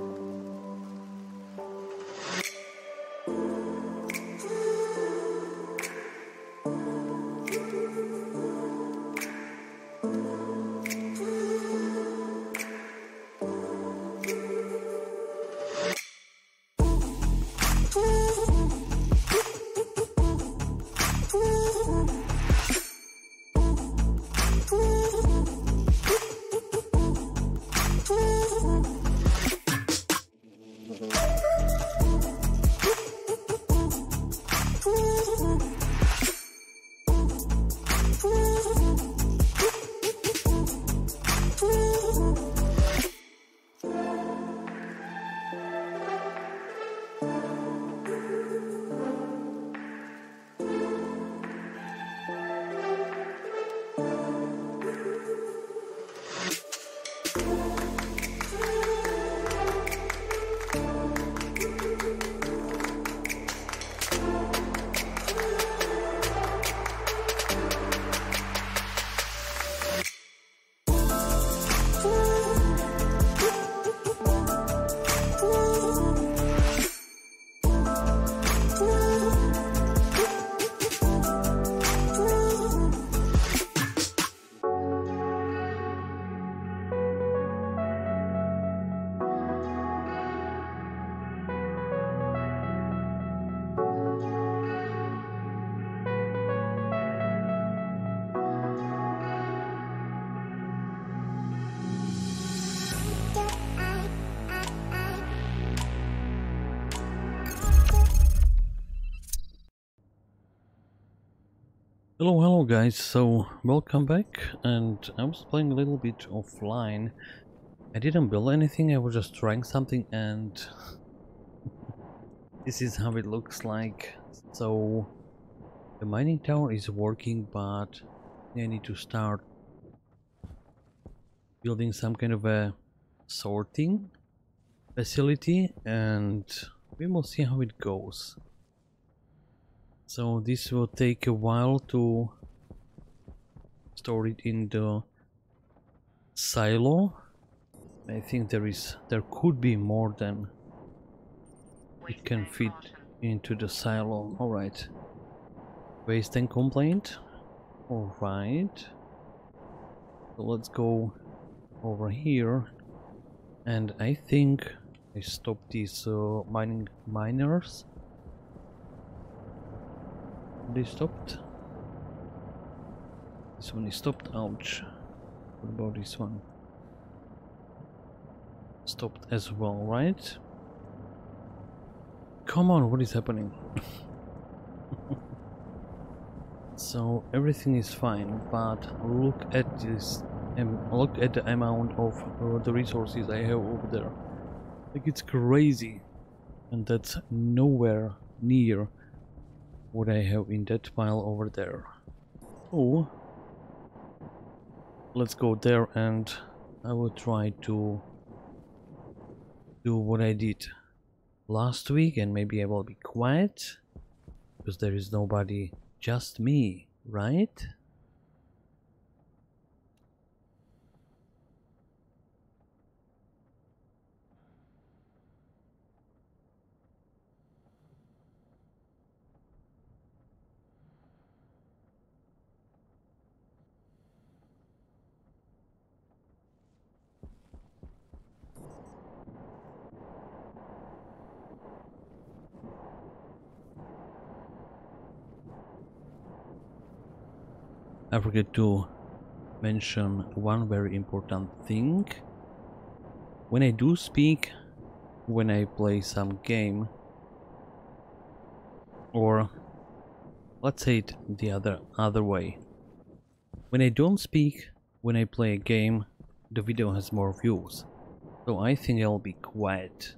you. Hello, hello guys, so welcome back and I was playing a little bit offline. I didn't build anything, I was just trying something and this is how it looks like. So the mining tower is working but I need to start building some kind of a sorting facility and we will see how it goes. So this will take a while to store it in the silo. I think there is there could be more than it can fit into the silo. Alright. Waste and complaint. Alright. So let's go over here and I think I stopped these uh, mining miners they stopped. This one is stopped. Ouch. What about this one? Stopped as well, right? Come on, what is happening? so everything is fine, but look at this. Um, look at the amount of uh, the resources I have over there. Like it's crazy, and that's nowhere near what I have in that pile over there. Oh, let's go there and I will try to do what I did last week and maybe I will be quiet because there is nobody, just me, right? I forget to mention one very important thing. When I do speak, when I play some game, or let's say it the other other way. When I don't speak, when I play a game, the video has more views. So I think I'll be quiet.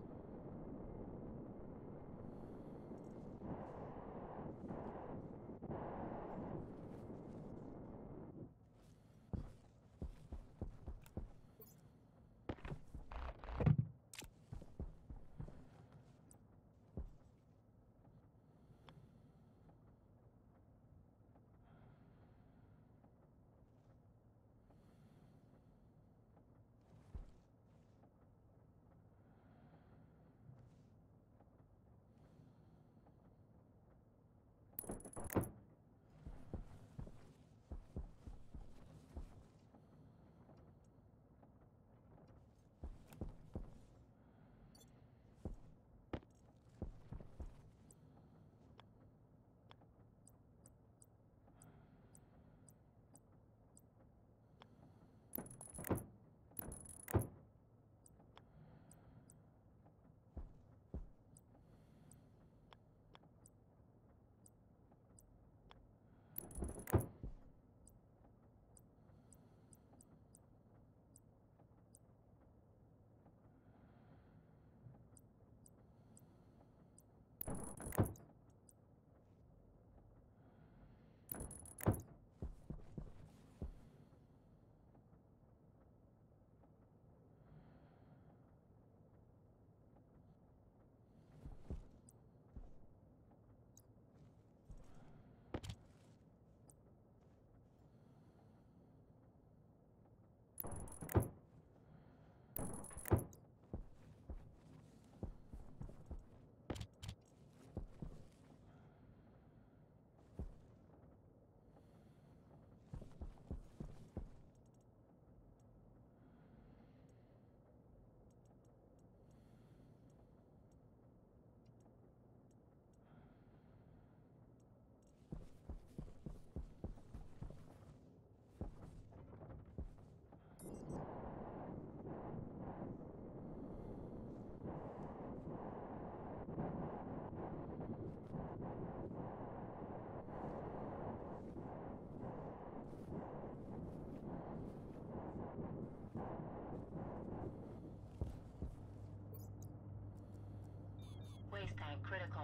Critical.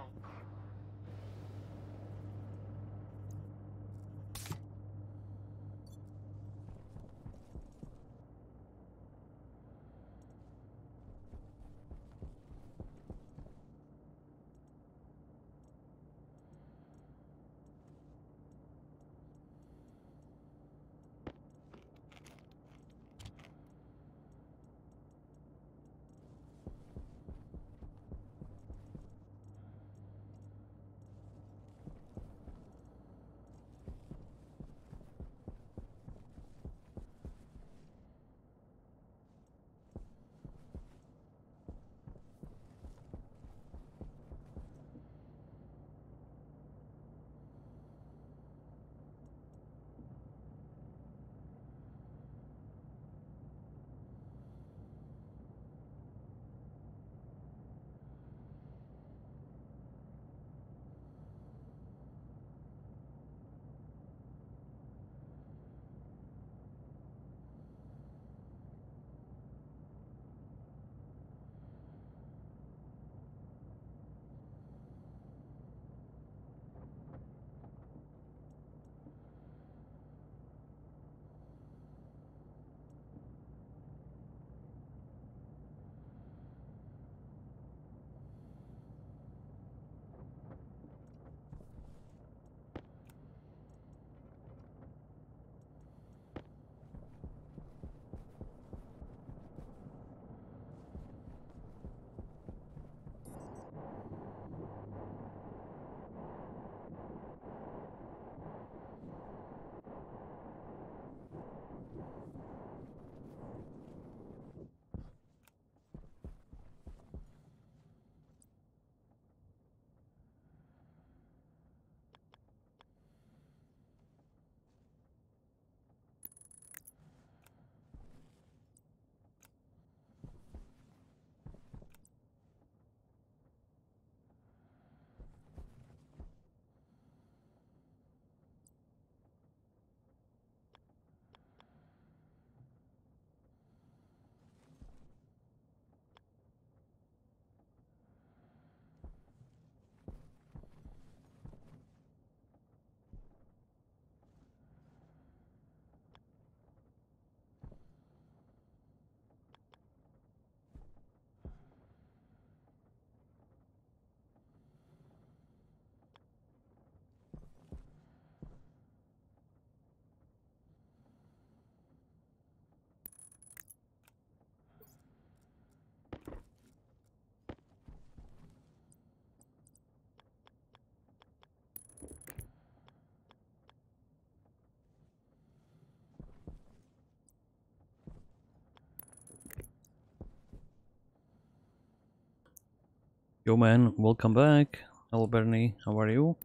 Yo man, welcome back. Hello Bernie, how are you?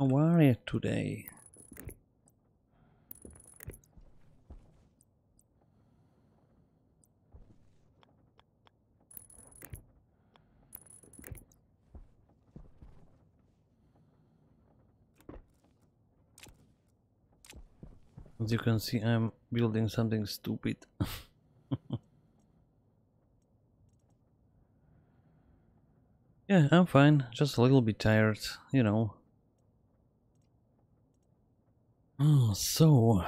How are you today? As you can see, I'm building something stupid. yeah, I'm fine. Just a little bit tired, you know. Oh, so.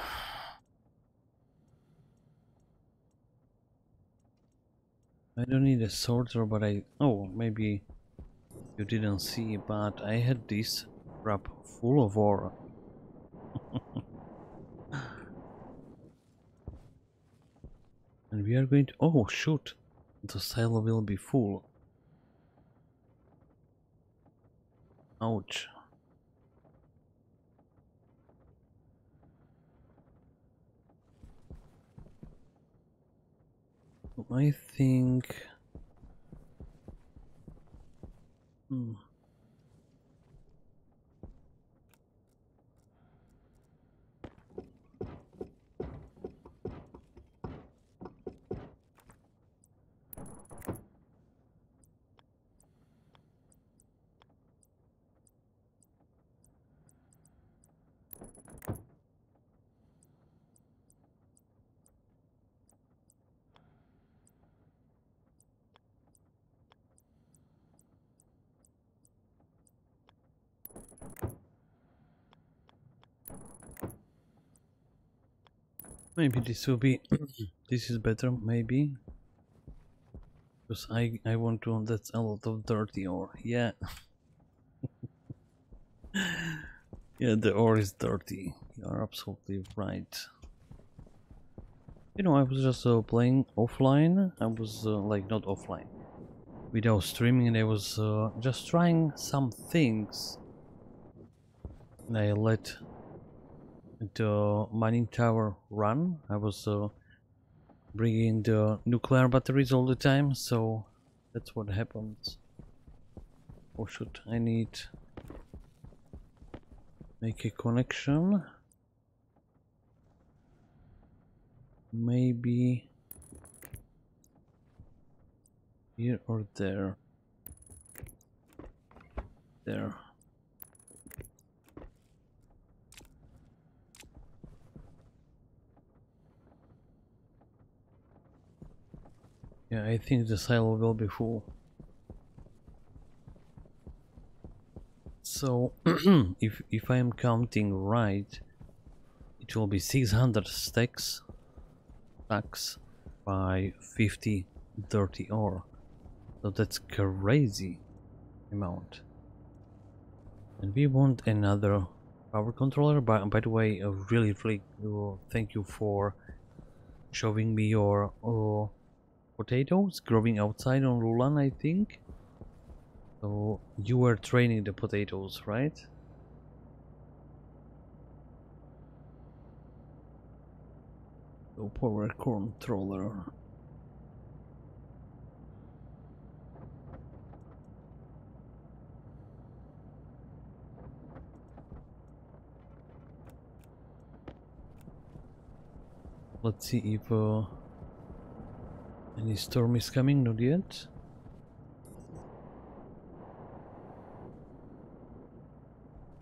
I don't need a sorter, but I. Oh, maybe you didn't see, but I had this wrap full of ore. and we are going to. Oh, shoot! The silo will be full. Ouch. I think. Hmm. Maybe this will be this is better, maybe. Because I I want to that's a lot of dirty ore. Yeah. yeah, the ore is dirty. You are absolutely right. You know, I was just uh, playing offline. I was uh, like not offline, without streaming, and I was uh, just trying some things. And I let the mining tower run. I was uh, bringing the nuclear batteries all the time, so that's what happens. Or should I need make a connection? Maybe here or there. There. Yeah, I think the silo will be full. So, if if I am counting right, it will be 600 stacks, stacks by 50 dirty ore. So that's crazy amount. And we want another power controller. By, by the way, uh, really, really uh, thank you for showing me your uh, potatoes growing outside on Rulan, I think. So you were training the potatoes, right? So power controller. Let's see if uh, any storm is coming, not yet.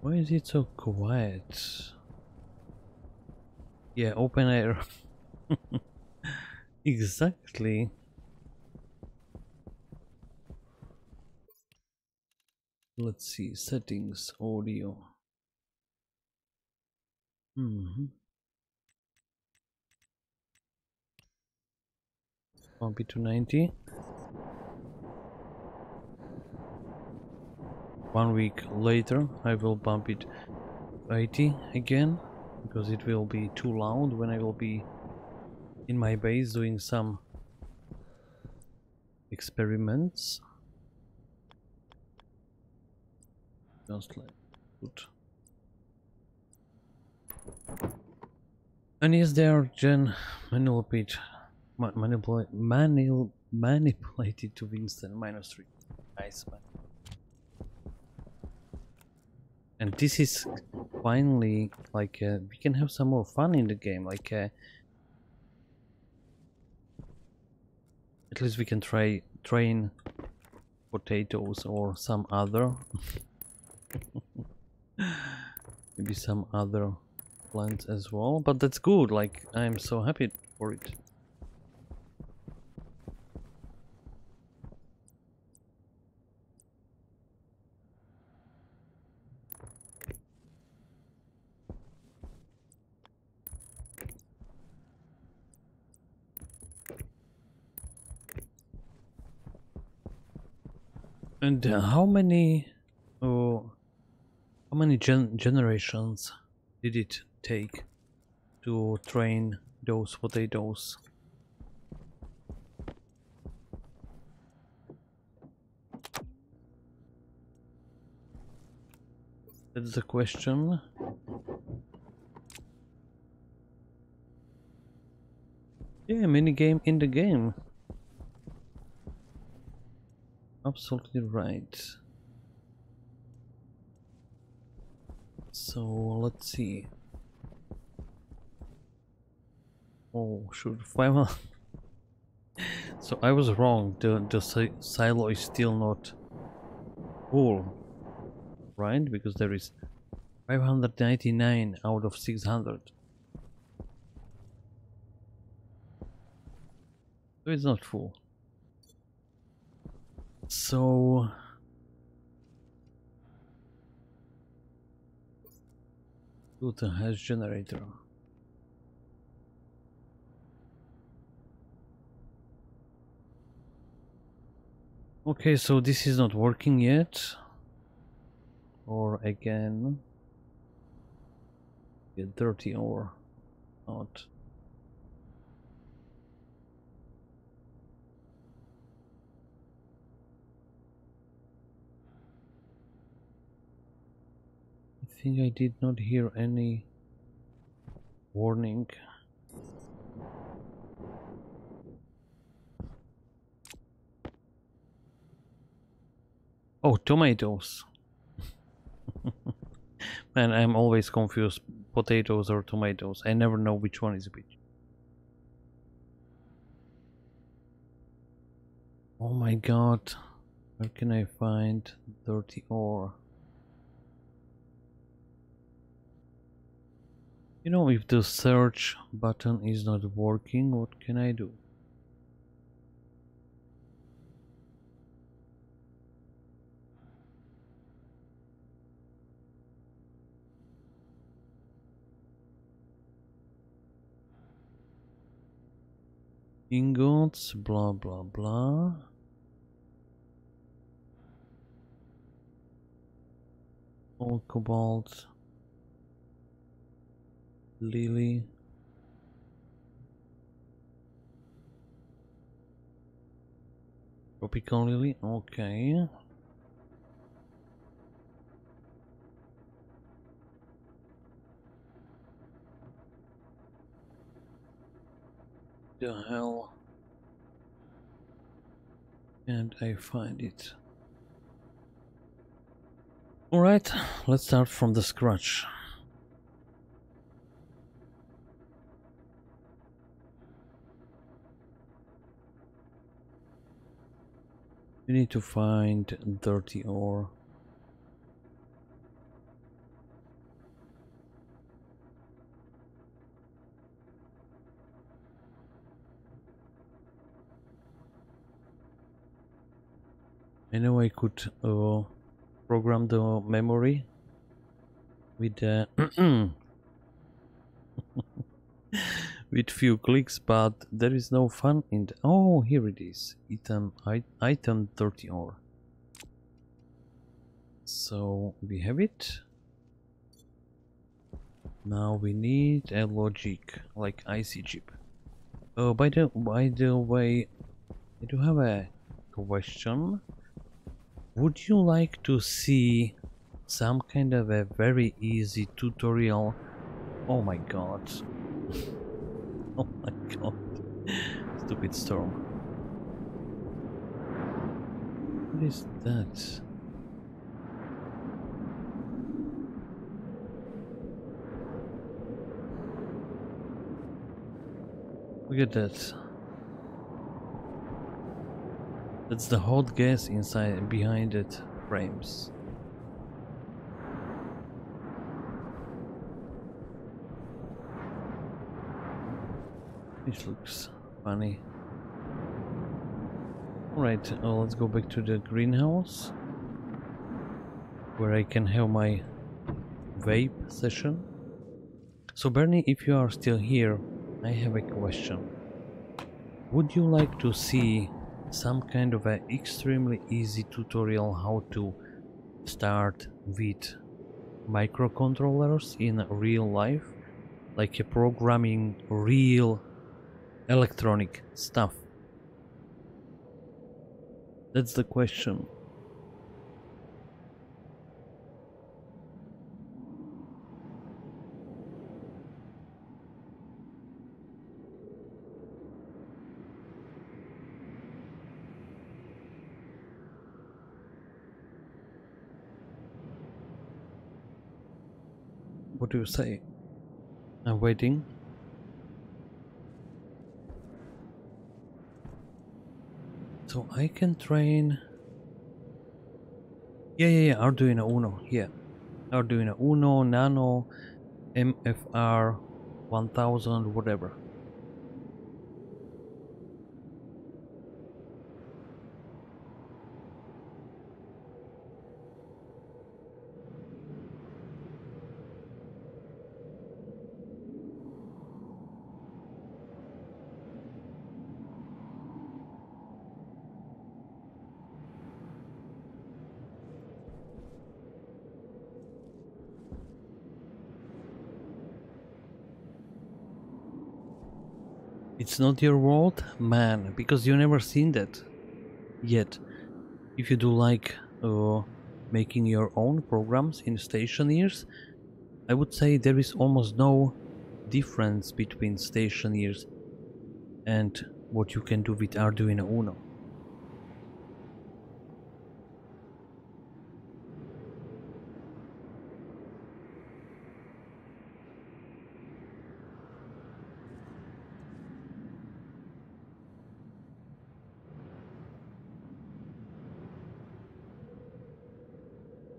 Why is it so quiet? Yeah, open air. exactly. Let's see, settings, audio. Mm -hmm. Bump it to 90 one week later I will bump it 80 again because it will be too loud when I will be in my base doing some experiments. Just like good and yes there gen manual manipulate manil manipulated to Winston minus three. Nice man. And this is finally like uh, we can have some more fun in the game. Like uh, at least we can try train potatoes or some other maybe some other plants as well. But that's good. Like I'm so happy for it. And uh, how many, oh, how many gen generations did it take to train those potatoes? That's the question. Yeah, mini game in the game. Absolutely right. So let's see. Oh, shoot, five. so I was wrong. The the silo is still not full, right? Because there is 599 out of 600. So it's not full. So... Go to hash generator. Okay, so this is not working yet. Or again. Get dirty or not. Think I did not hear any warning. Oh, tomatoes. Man, I'm always confused. Potatoes or tomatoes. I never know which one is which. Oh my god. Where can I find dirty ore? You know, if the search button is not working, what can I do? ingots, blah blah blah. All cobalt, lily. Tropical lily, okay. the hell and I find it. Alright, let's start from the scratch. We need to find dirty ore. I know I could uh, program the memory with the with few clicks, but there is no fun in the oh here it is item item dirty ore. So we have it. Now we need a logic like IC chip. Oh, by the by the way, I do have a question. Would you like to see some kind of a very easy tutorial? Oh my god. oh my god. Stupid storm. What is that? Look at that. That's the hot gas inside behind it frames. Looks funny. Alright, uh, let's go back to the greenhouse where I can have my vape session. So Bernie, if you are still here, I have a question. Would you like to see some kind of an extremely easy tutorial how to start with microcontrollers in real life like a programming real electronic stuff that's the question What do you say? I'm waiting. So I can train... Yeah, yeah, yeah, Arduino Uno, yeah. Arduino Uno, Nano, MKR 1000, whatever. It's not your world? Man, because you never seen that yet. If you do like uh, making your own programs in Stationeers, I would say there is almost no difference between Stationeers and what you can do with Arduino Uno.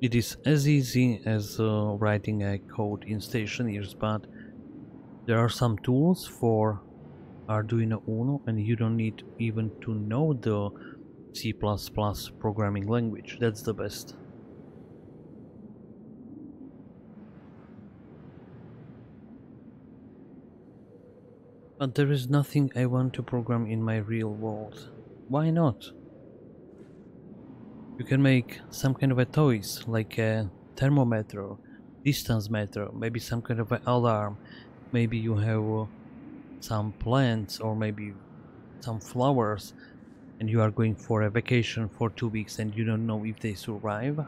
It is as easy as uh, writing a code in Stationeers, but there are some tools for Arduino Uno and you don't need even to know the C++ programming language. That's the best. But there is nothing I want to program in my real world. Why not? You can make some kind of a toys, like a thermometer, distance meter, maybe some kind of an alarm. Maybe you have uh, some plants or maybe some flowers and you are going for a vacation for two weeks and you don't know if they survive.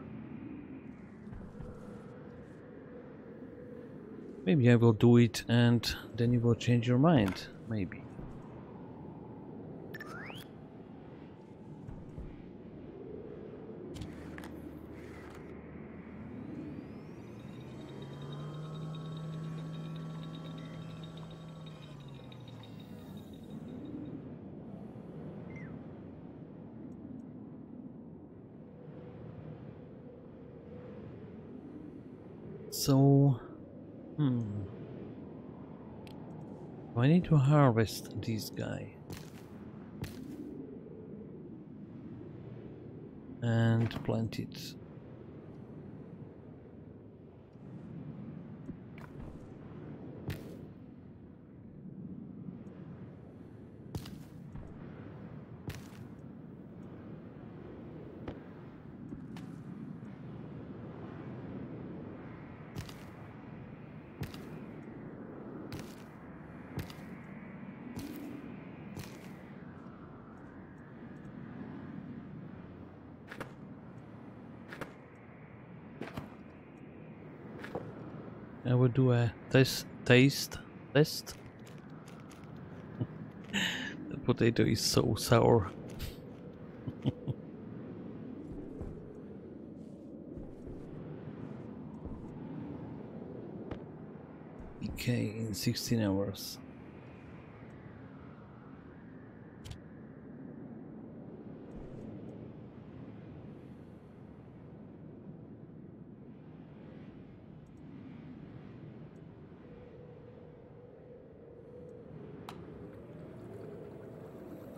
Maybe I will do it and then you will change your mind, maybe. So, hmm. I need to harvest this guy. And plant it. Do a taste taste test. the potato is so sour. okay, in 16 hours.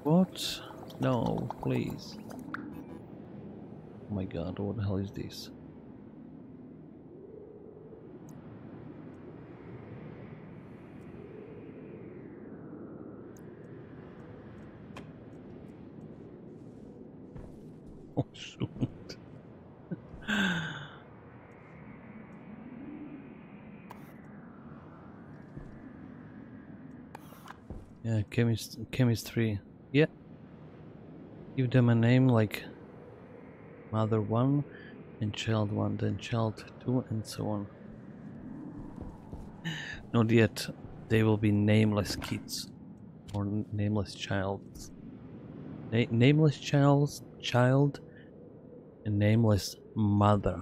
What? No, please. Oh my god, what the hell is this? Oh shoot. yeah, chemist chemistry. Yeah. Give them a name like mother 1 and child 1, then child 2 and so on. Not yet. They will be nameless kids or nameless child. Na nameless child, child and nameless mother.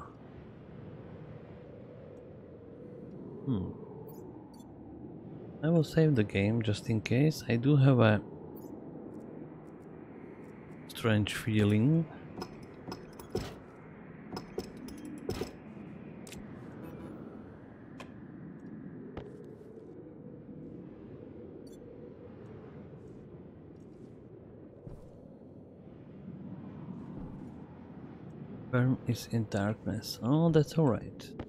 Hmm. I will save the game just in case. I do have a strange feeling. Worm is in darkness. Oh, that's alright.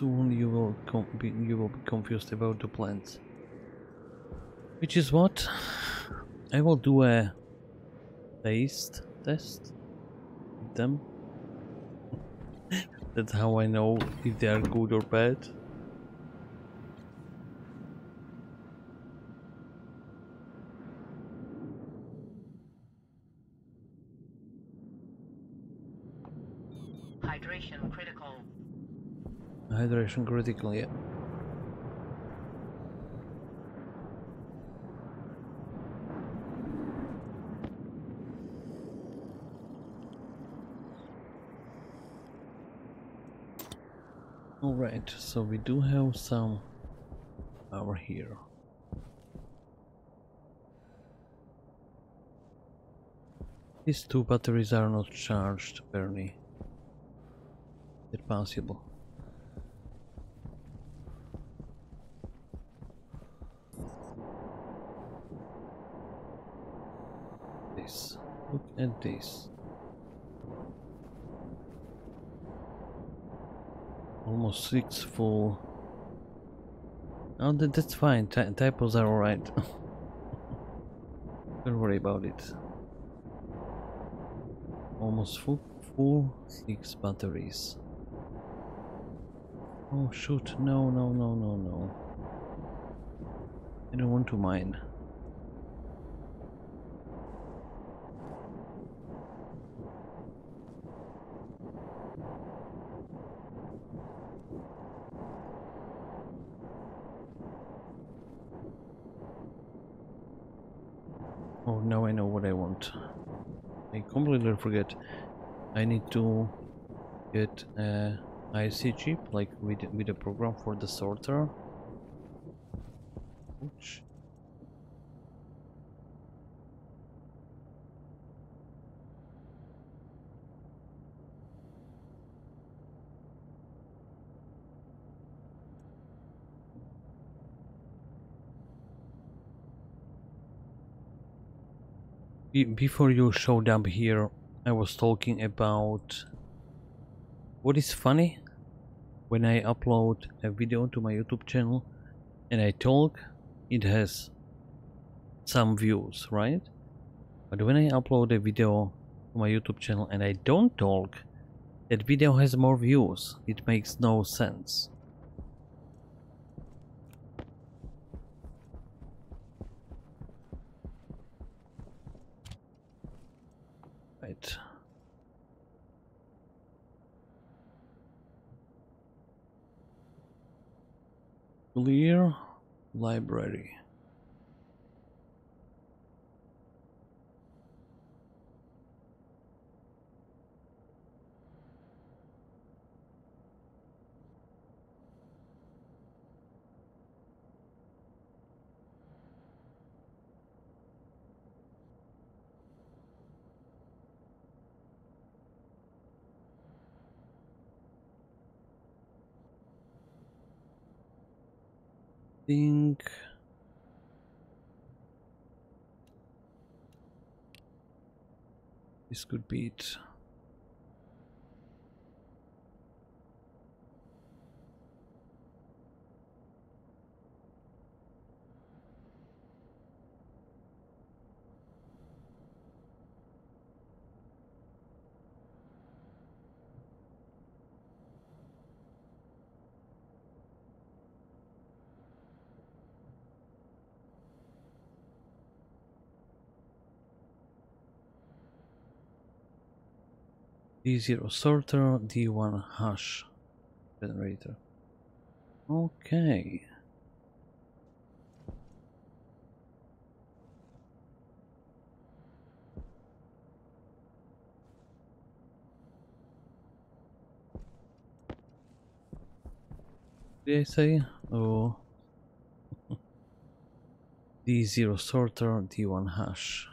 Soon you will be you will be confused about the plants. Which is what I will do a taste test with them. That's how I know if they are good or bad. Hydration critical. Hydration critical, yeah. Alright, so we do have some power here. These two batteries are not charged, Bernie. Is it possible? This. At this. Almost six full. Oh, that, that's fine. Ty typos are alright. Don't worry about it. Almost full, full six batteries. Oh shoot, no, no, no, no, no. I don't want to mine. Oh, now I know what I want. I completely forget. I need to get a IC chip, like with with a program for the sorter. Ouch. Before you show up here, I was talking about what is funny when I upload a video to my YouTube channel and I talk, it has some views, right? But when I upload a video to my YouTube channel and I don't talk, that video has more views. It makes no sense. Right. Clear library. Think this could be it. D0 sorter, D1 hash generator. Okay. Did I say? Oh. D0 sorter, D1 hash.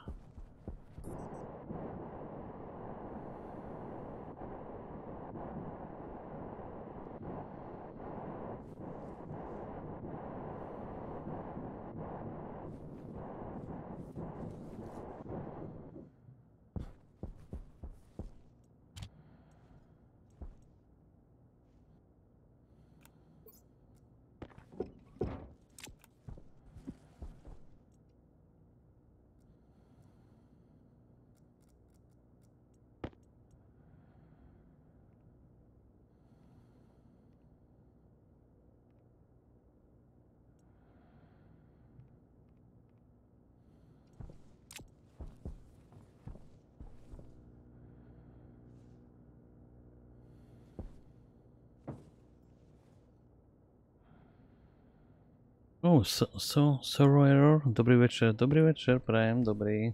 Oh, so, so, sorrow error. Dobrý večer, dobrý večer, prajem, dobrý.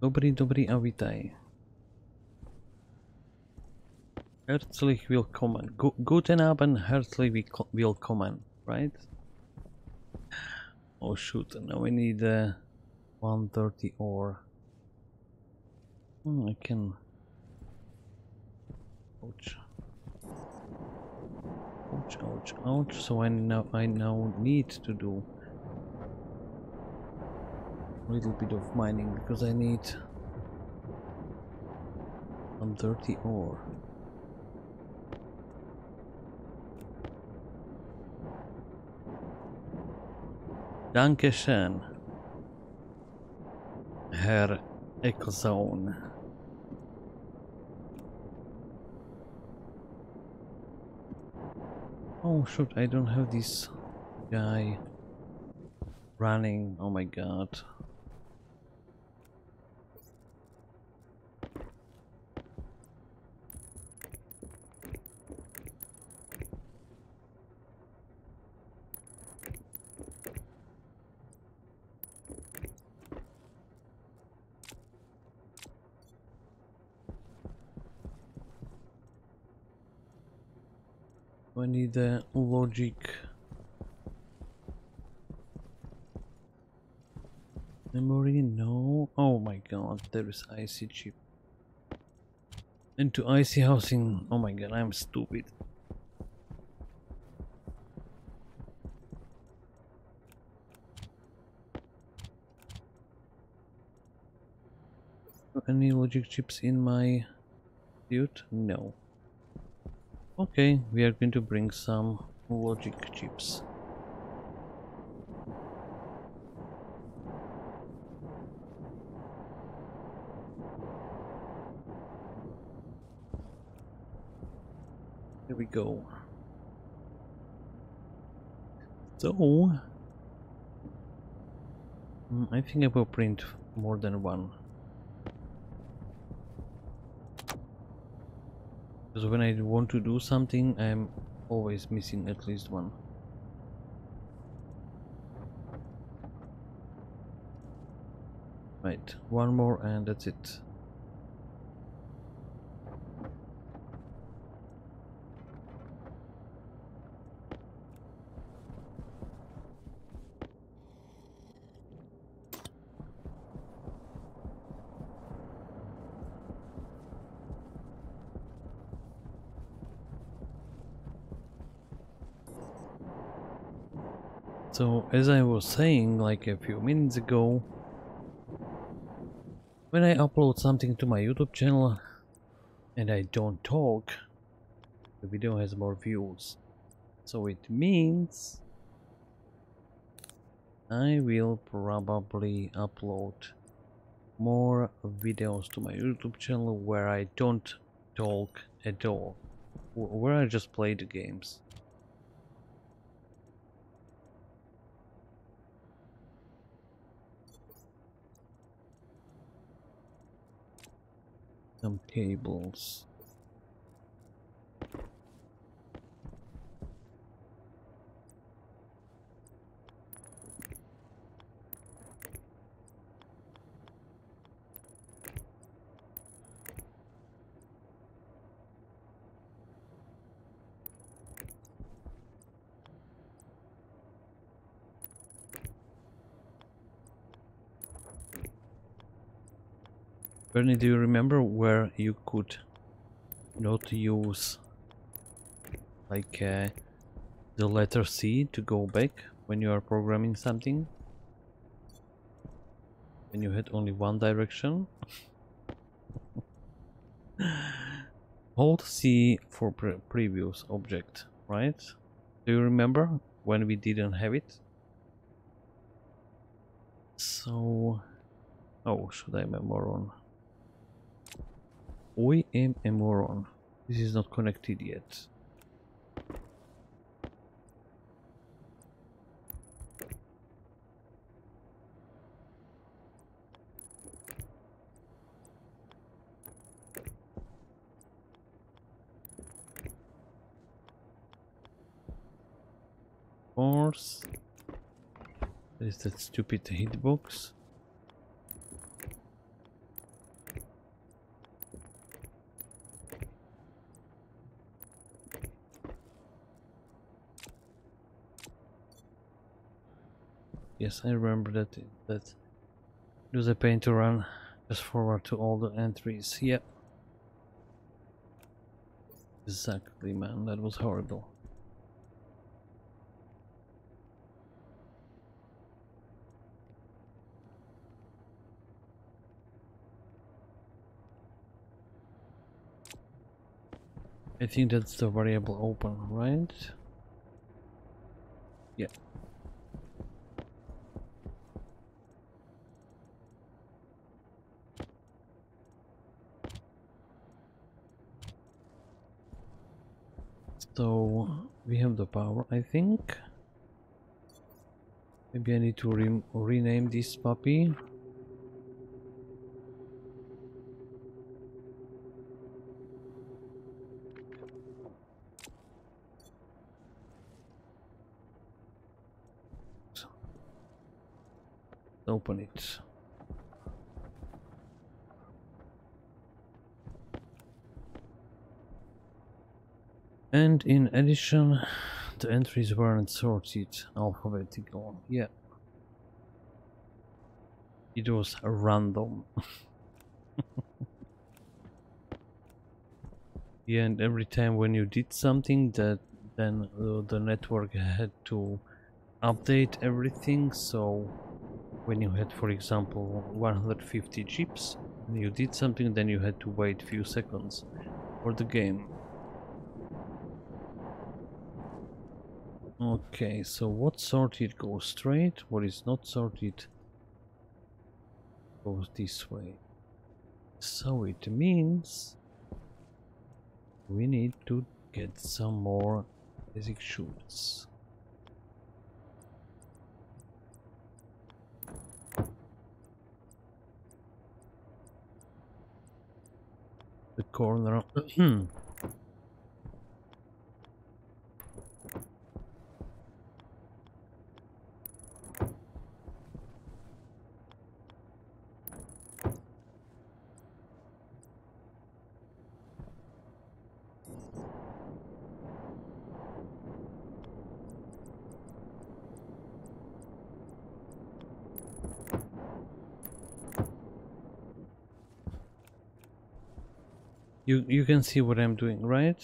Dobrý, dobrý a vítaj. Herzlich willkommen. Gu guten Abend, herzlich willkommen, right? Oh shoot, now we need uh, 130 ore. Hmm, I can... Ouch. Ouch, ouch, ouch. So I now, I now need to do a little bit of mining because I need 130 ore. Dankeschön, Herr Ecozone. Oh shoot, I don't have this guy running. Oh my god. A logic. Memory no. Oh my god there is IC chip. Into IC housing oh my god I'm stupid. Any logic chips in my suit no Okay, we are going to bring some logic chips. Here we go. So, mm, I think I will print more than one. Because when I want to do something, I'm always missing at least one. Right, one more and that's it. As I was saying like a few minutes ago, when I upload something to my YouTube channel and I don't talk, the video has more views. So it means I will probably upload more videos to my YouTube channel where I don't talk at all, where I just play the games. Some cables. Do you remember where you could not use like uh, the letter C to go back when you are programming something? When you had only one direction? Hold C for pre previous object, right? Do you remember when we didn't have it? So... Oh, should I on? We am a moron. This is not connected yet. Of course. There's that stupid hitbox. Yes, I remember that that it was a pain to run just forward to all the entries. Yep. Exactly, man. That was horrible. I think that's the variable open, right? Yeah. So we have the power, I think. Maybe I need to re rename this puppy. Open it. And in addition, the entries weren't sorted alphabetical. Yeah. It was random. yeah, and every time when you did something that then uh, the network had to update everything so when you had for example 150 chips and you did something then you had to wait few seconds for the game Okay, so what sorted goes straight, what is not sorted goes this way. So it means we need to get some more basic chutes. The corner. You you can see what I'm doing, right?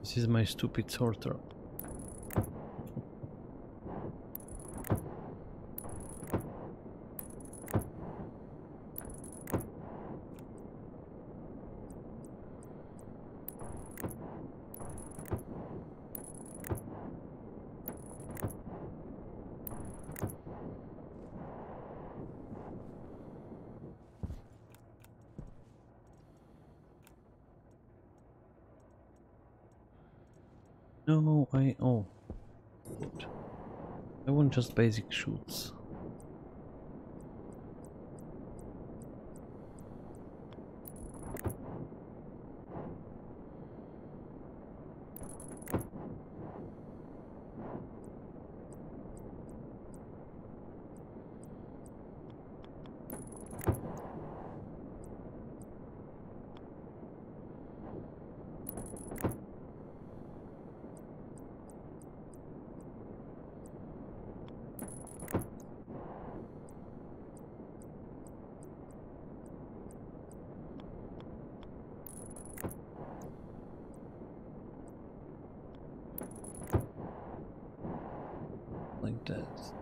This is my stupid sorter. No, I... oh. Good. I want just basic chutes. like that.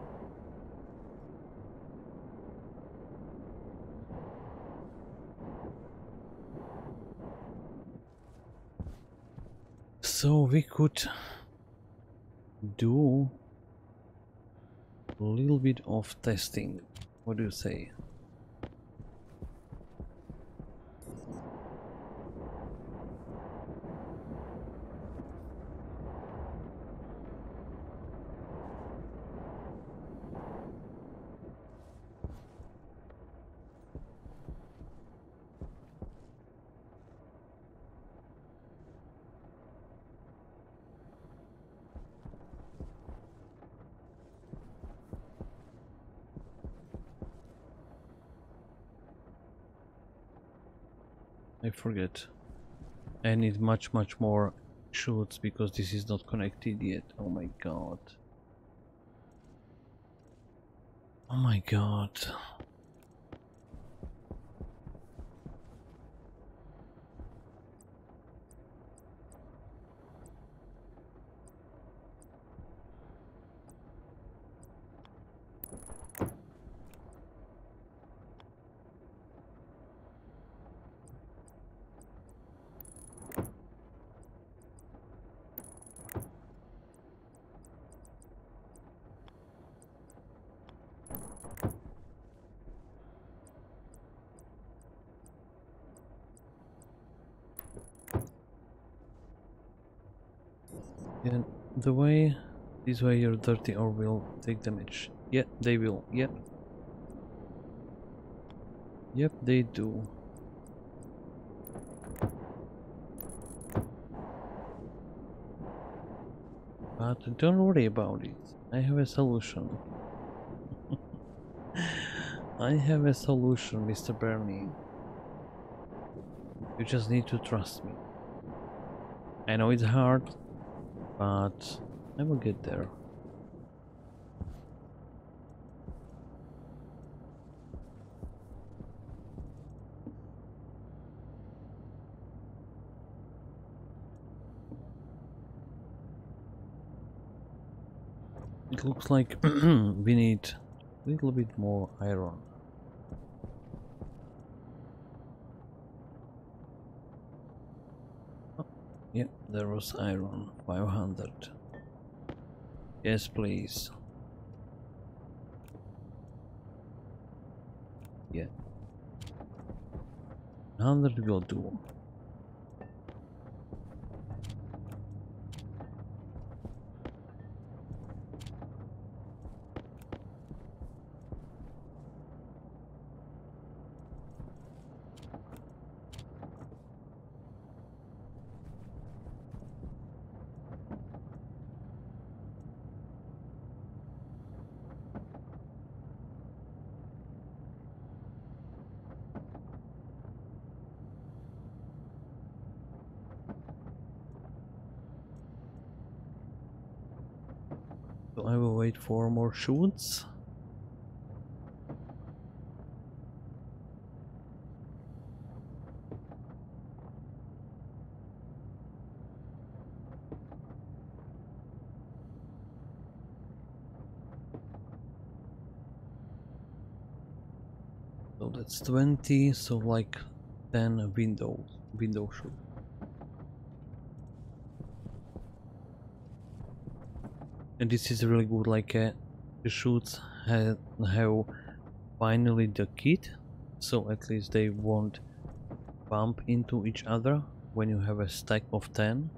So we could do a little bit of testing. What do you say? Forget. I need much much more chutes because this is not connected yet. Oh my god. Oh my god. Yeah, the way this way your dirty ore will take damage. Yeah, they will. Yep. Yep, they do. But don't worry about it. I have a solution. I have a solution, Mr. Bernie. You just need to trust me. I know it's hard, but I will get there. It looks like we need a little bit more iron. Oh, yeah, there was iron, 500. Yes, please. Yeah. 100 will do. So I will wait for more chutes. So that's 20, so like 10 window window chute. and this is really good like uh, the chutes have finally the kit so at least they won't bump into each other when you have a stack of 10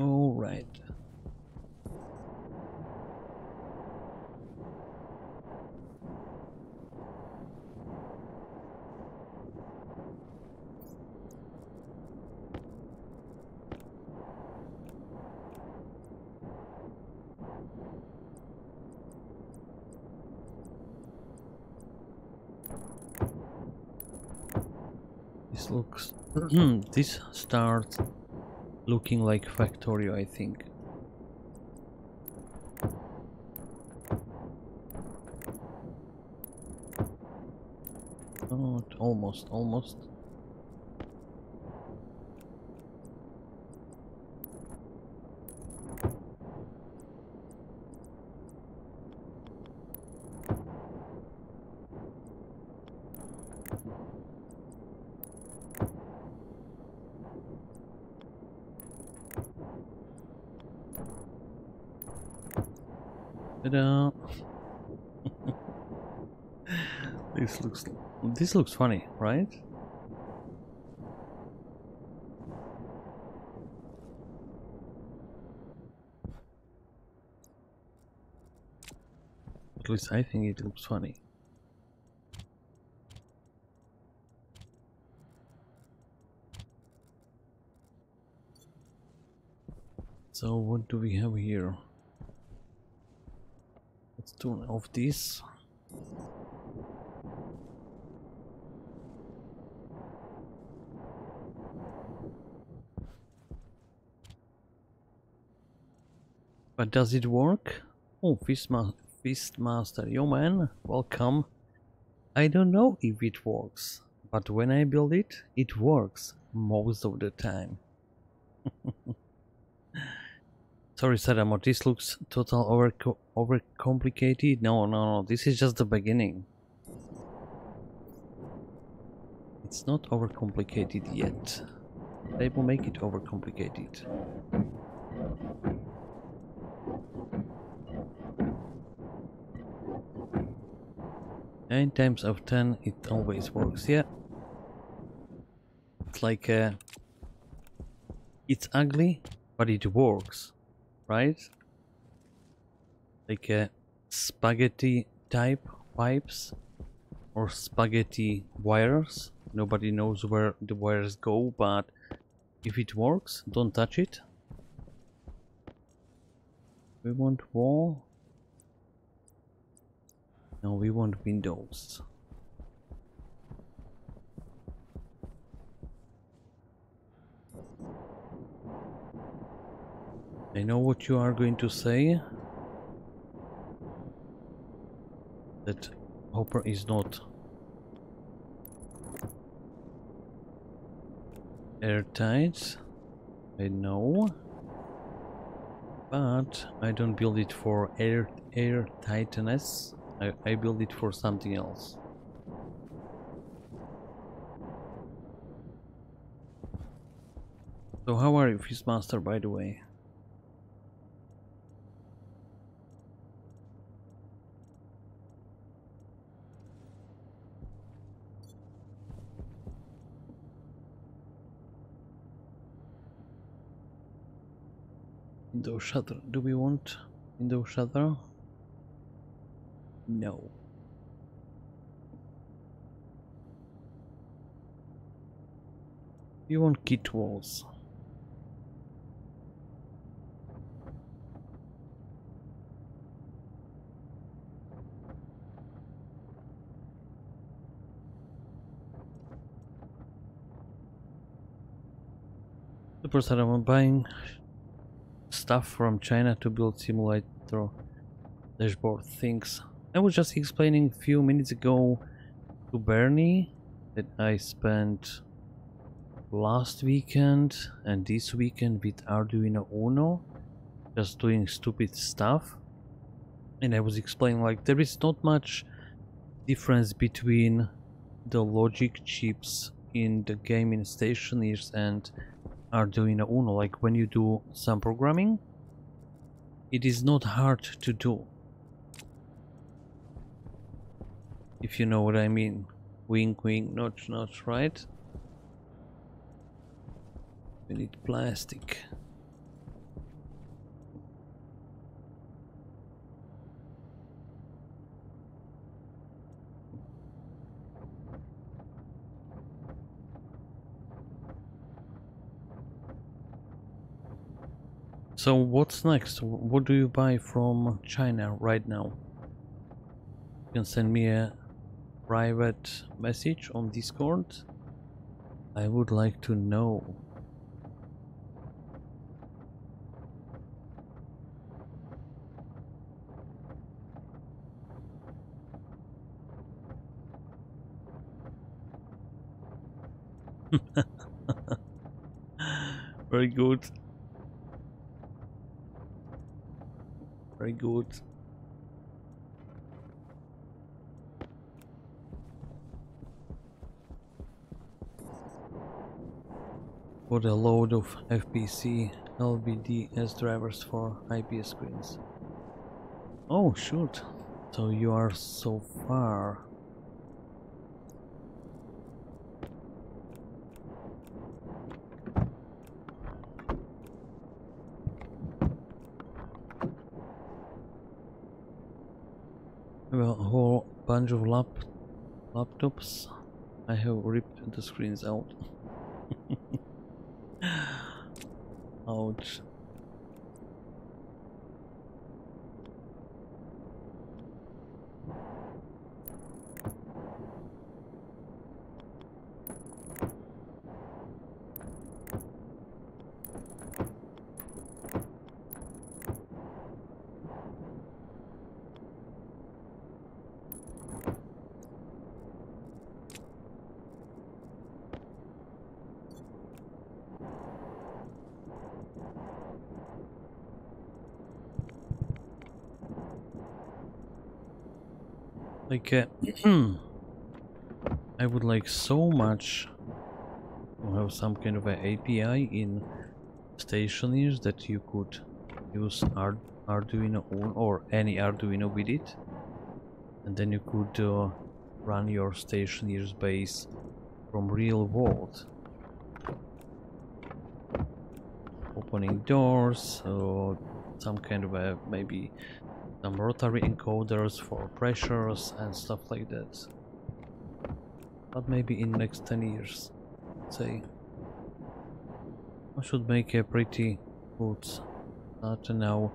All right. This looks. This starts looking like Factorio, I think. Oh, almost, almost. Ta-da! this looks This looks funny, right? At least I think it looks funny. So what do we have here? Turn off this. But does it work? Oh, Fistma Fistmaster, yo man, welcome. I don't know if it works, but when I build it, it works most of the time. Sorry, Saddamo, this looks total over over complicated. No, no, no, this is just the beginning. It's not overcomplicated yet. They will make it overcomplicated. Nine times out of ten, it always works. Yeah, it's like uh, it's ugly, but it works, right? Like a spaghetti type pipes or spaghetti wires. Nobody knows where the wires go, but if it works, don't touch it. We want wall no, we want windows. I know what you are going to say. That Hopper is not airtight. I know. But I don't build it for air airtightness. I, I build it for something else. So how are you, Fistmaster, by the way? Window shutter. Do we want window shutter? No. We want kit walls. The person I'm buying stuff from China to build simulator dashboard things. I was just explaining a few minutes ago to Bernie that I spent last weekend and this weekend with Arduino Uno just doing stupid stuff. And I was explaining like there is not much difference between the logic chips in the gaming Stationeers and Arduino Uno like when you do some programming it is not hard to do if you know what I mean. Wink, wink, notch, notch, right? We need plastic. So what's next? What do you buy from China right now? You can send me a private message on Discord? I would like to know. Very good. Very good. What a load of FPC LVDS drivers for IPS screens. Oh shoot, so you are so far. A whole bunch of lap laptops. I have ripped the screens out. Ouch. Like, uh, I would like so much to have some kind of an API in Stationeers that you could use Ar Arduino or any Arduino with it, and then you could uh, run your Stationeers base from real world. Opening doors, or some kind of a maybe some rotary encoders for pressures and stuff like that. But maybe in next 10 years, say. I should make a pretty good start now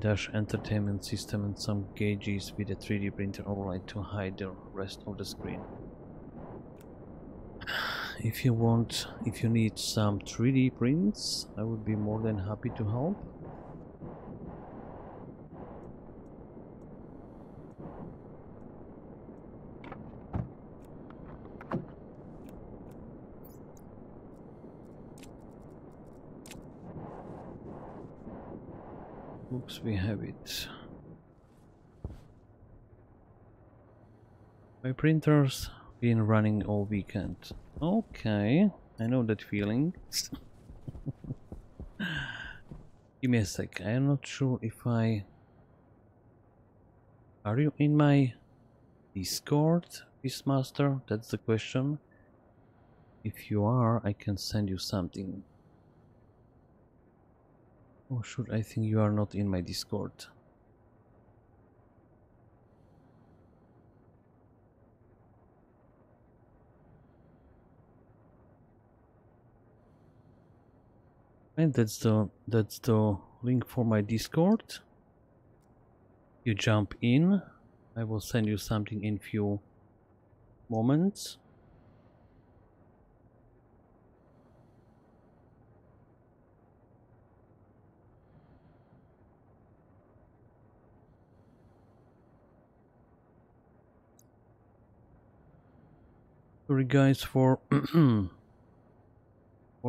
Dash entertainment system and some gauges with a 3D printer overlay to hide the rest of the screen. If you want, if you need some 3D prints, I would be more than happy to help. We have it. My printer's been running all weekend. Okay, I know that feeling. Give me a sec, I am not sure if I... Are you in my Discord, Beastmaster? That's the question. If you are, I can send you something. Oh shoot, I think you are not in my Discord. And that's the that's the link for my Discord. You jump in. I will send you something in few moments. Sorry guys for for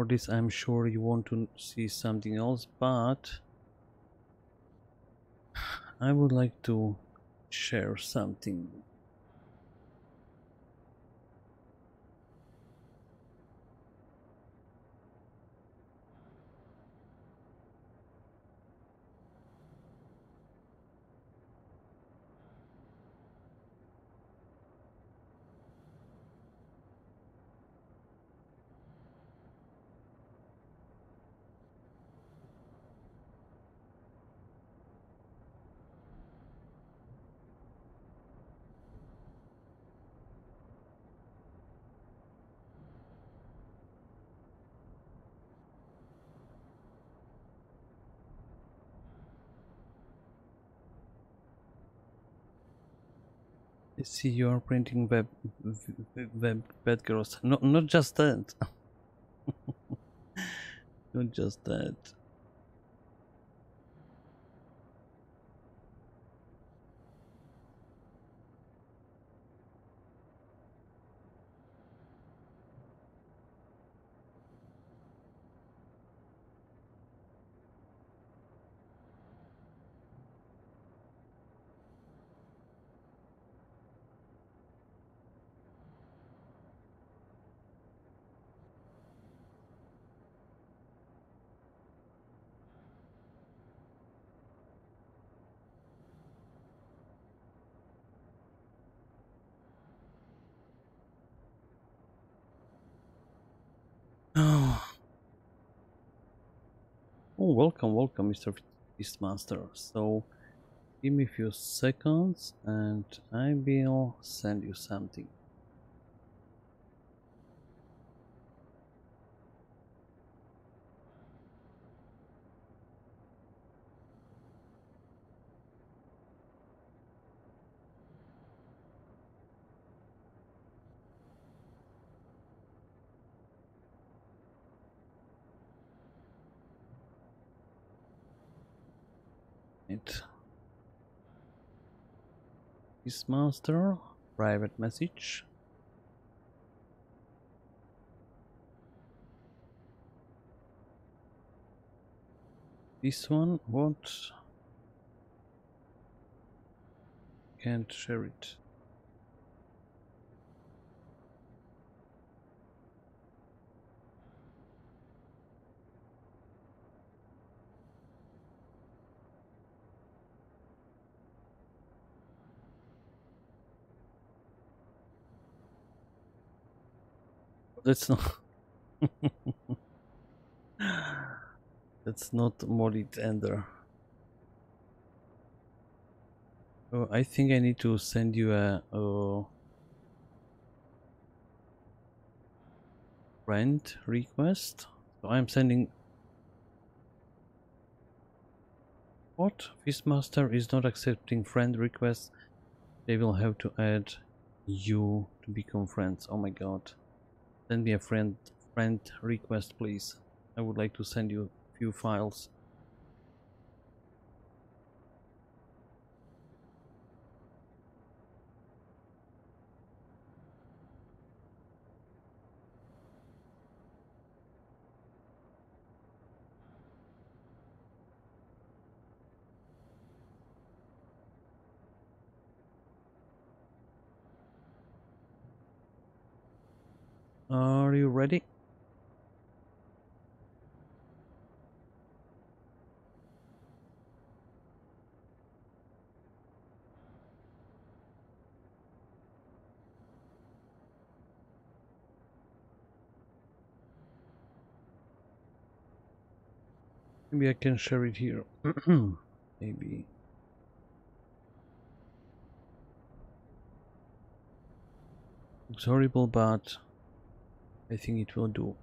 this I'm sure you want to see something else but I would like to share something see you are printing web web bed girls. No, not just that. not just that. Oh, welcome, welcome, Mr. Beastmaster. So, Give me a few seconds and I will send you something. It is master private message. This one what can't share it. That's not. That's not Molit Ender. Oh, I think I need to send you a, friend request. So I'm sending. What? Fistmaster is not accepting friend requests. They will have to add you to become friends. Oh my god. Send me a friend friend request please. I would like to send you a few files. Are you ready? Maybe I can share it here. Maybe. It's horrible, but I think it will do.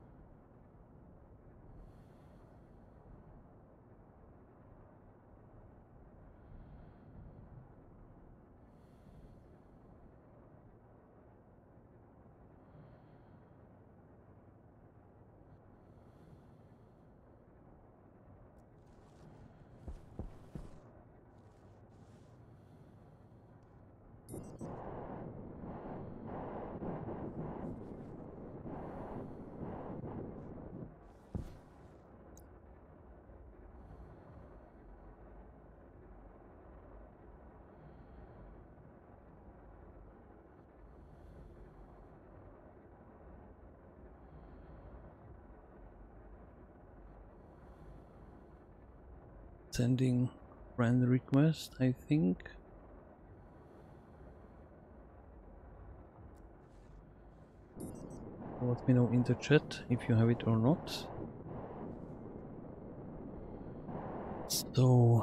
Sending friend request I think. Let me know in the chat if you have it or not. So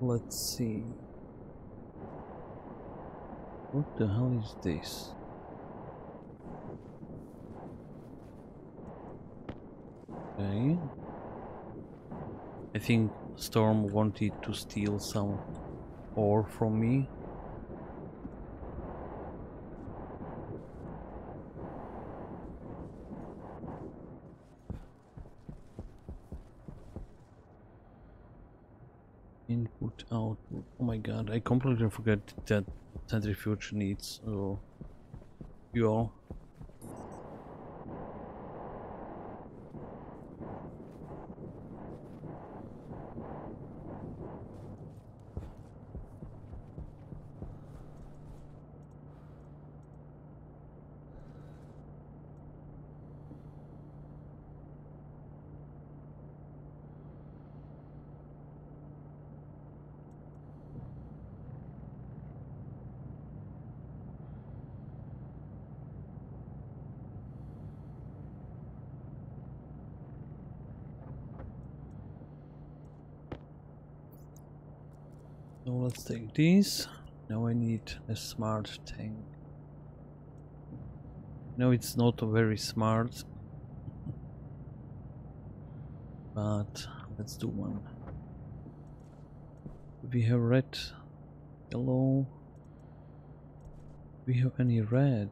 let's see. What the hell is this? Okay think Storm wanted to steal some ore from me. Input, output. Oh my god, I completely forgot that centrifuge needs uh, fuel. Take these. Now I need a smart tank. No, it's not very smart, but let's do one. We have red, yellow. We have any red?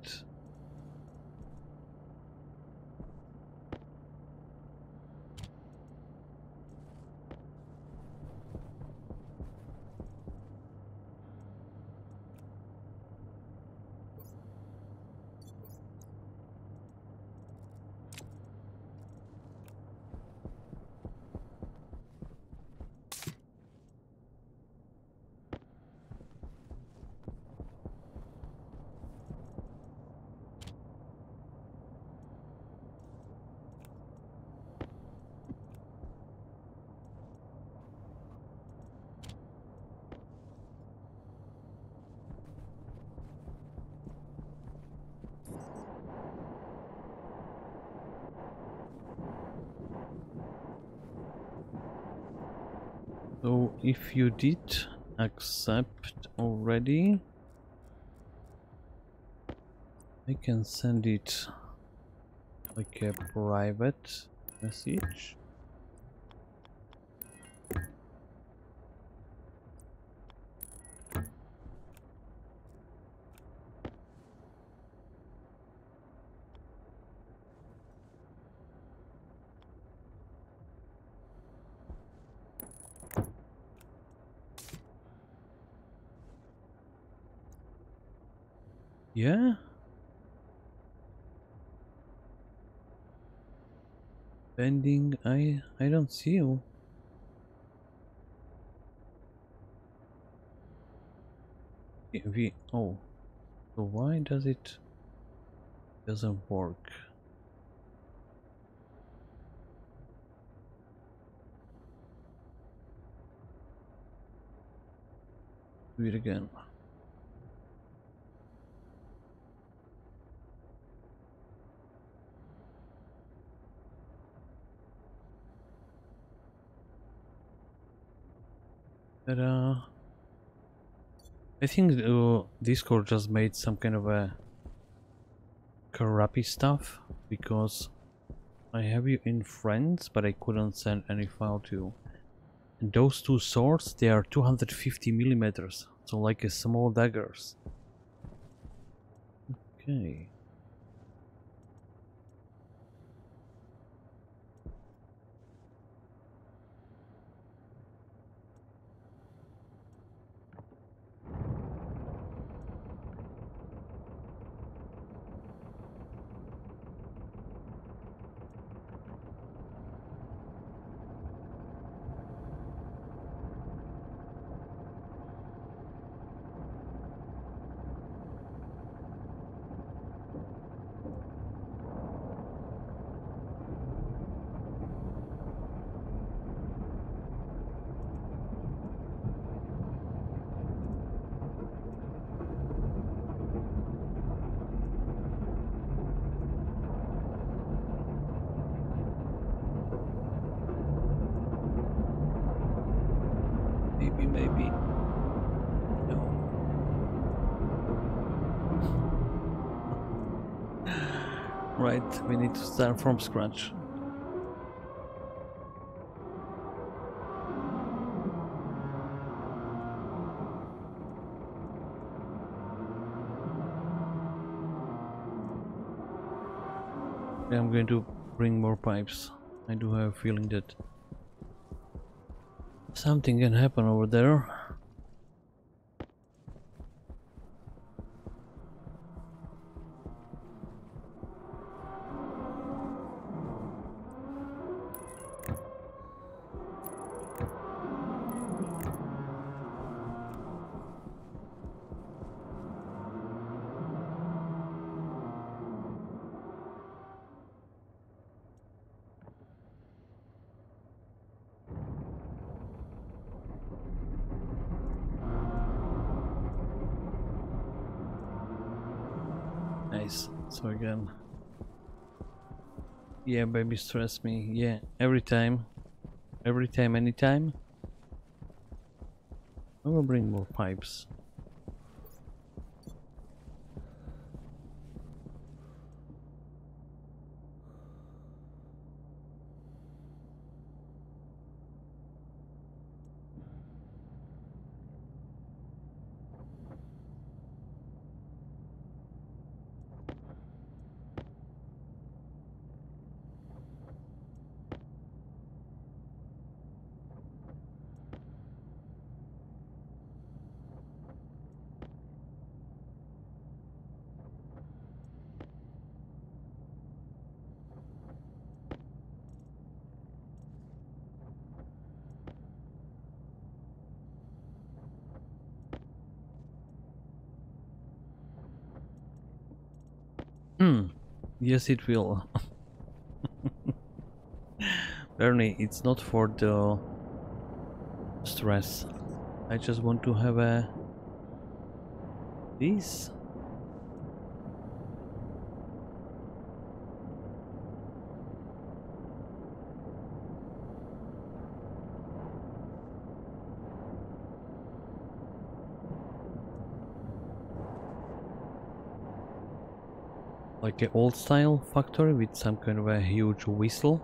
So if you did accept already, I can send it like a private message. Yeah? Bending, I I don't see you. We oh, so why does it doesn't work? Do it again. But uh, I think uh, Discord just made some kind of a crappy stuff because I have you in friends, but I couldn't send any file to you. And those two swords, they are 250 millimeters, so like a small daggers. Okay. Maybe, maybe. No. Right, we need to start from scratch. I'm going to bring more pipes. I do have a feeling that something can happen over there. Yeah, baby, stress me. Yeah, every time. Every time, anytime. I will bring more pipes. Hmm. Yes, it will. Bernie, it's not for the stress. I just want to have a this. An old style factory with some kind of a huge whistle.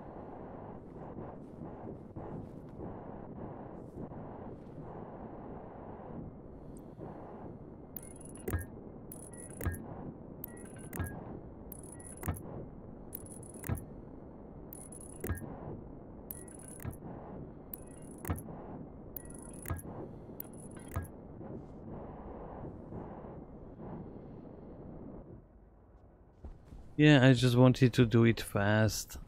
Yeah, I just wanted to do it fast.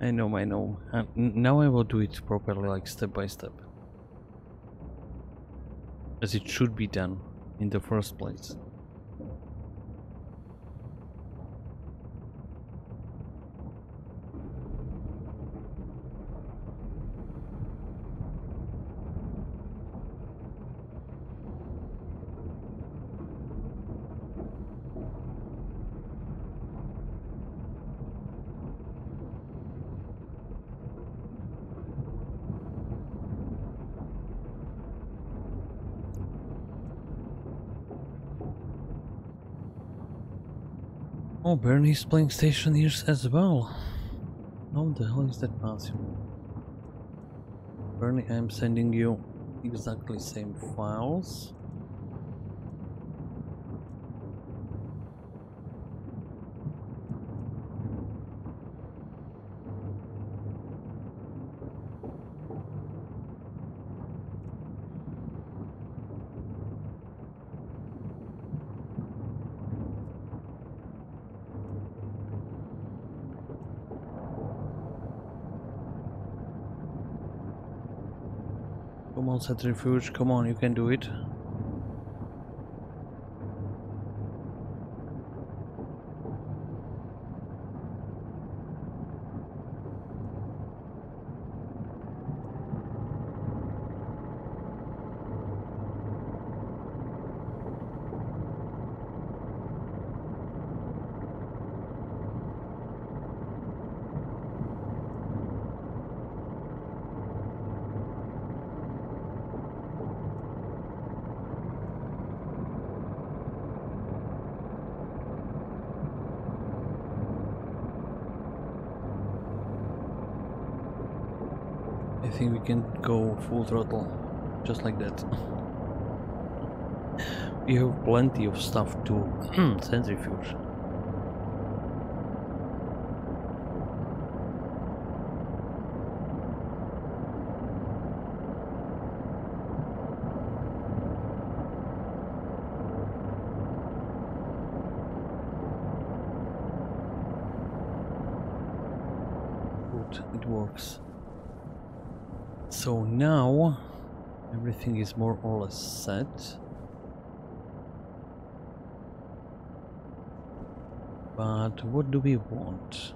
I know, I know. Now I will do it properly, like step by step. As it should be done in the first place. Bernie's playing Stationeers as well. How the hell is that possible? Bernie, I'm sending you exactly same files. Come on, come on, you can do it. I think we can go full throttle, just like that. we have plenty of stuff to centrifuge. Good, it works. So now everything is more or less set. But what do we want?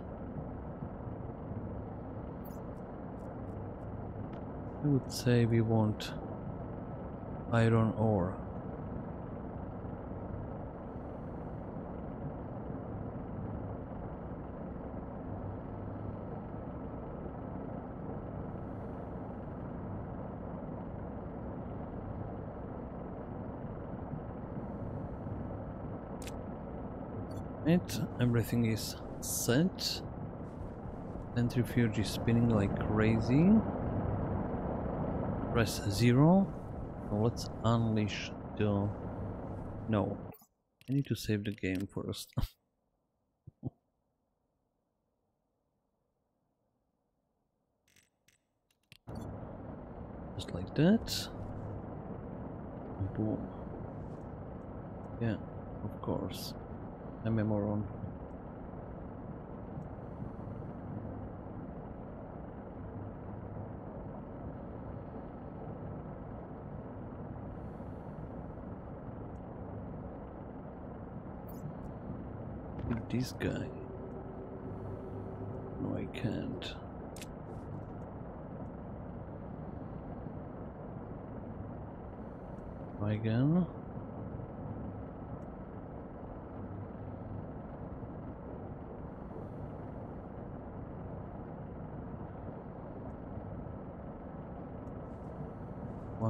I would say we want iron ore. It everything is set. Centrifuge is spinning like crazy. Press zero. So let's unleash the. No, I need to save the game first. Just like that. Boom. Yeah, of course. I'm a. This guy. No, I can't. Try again.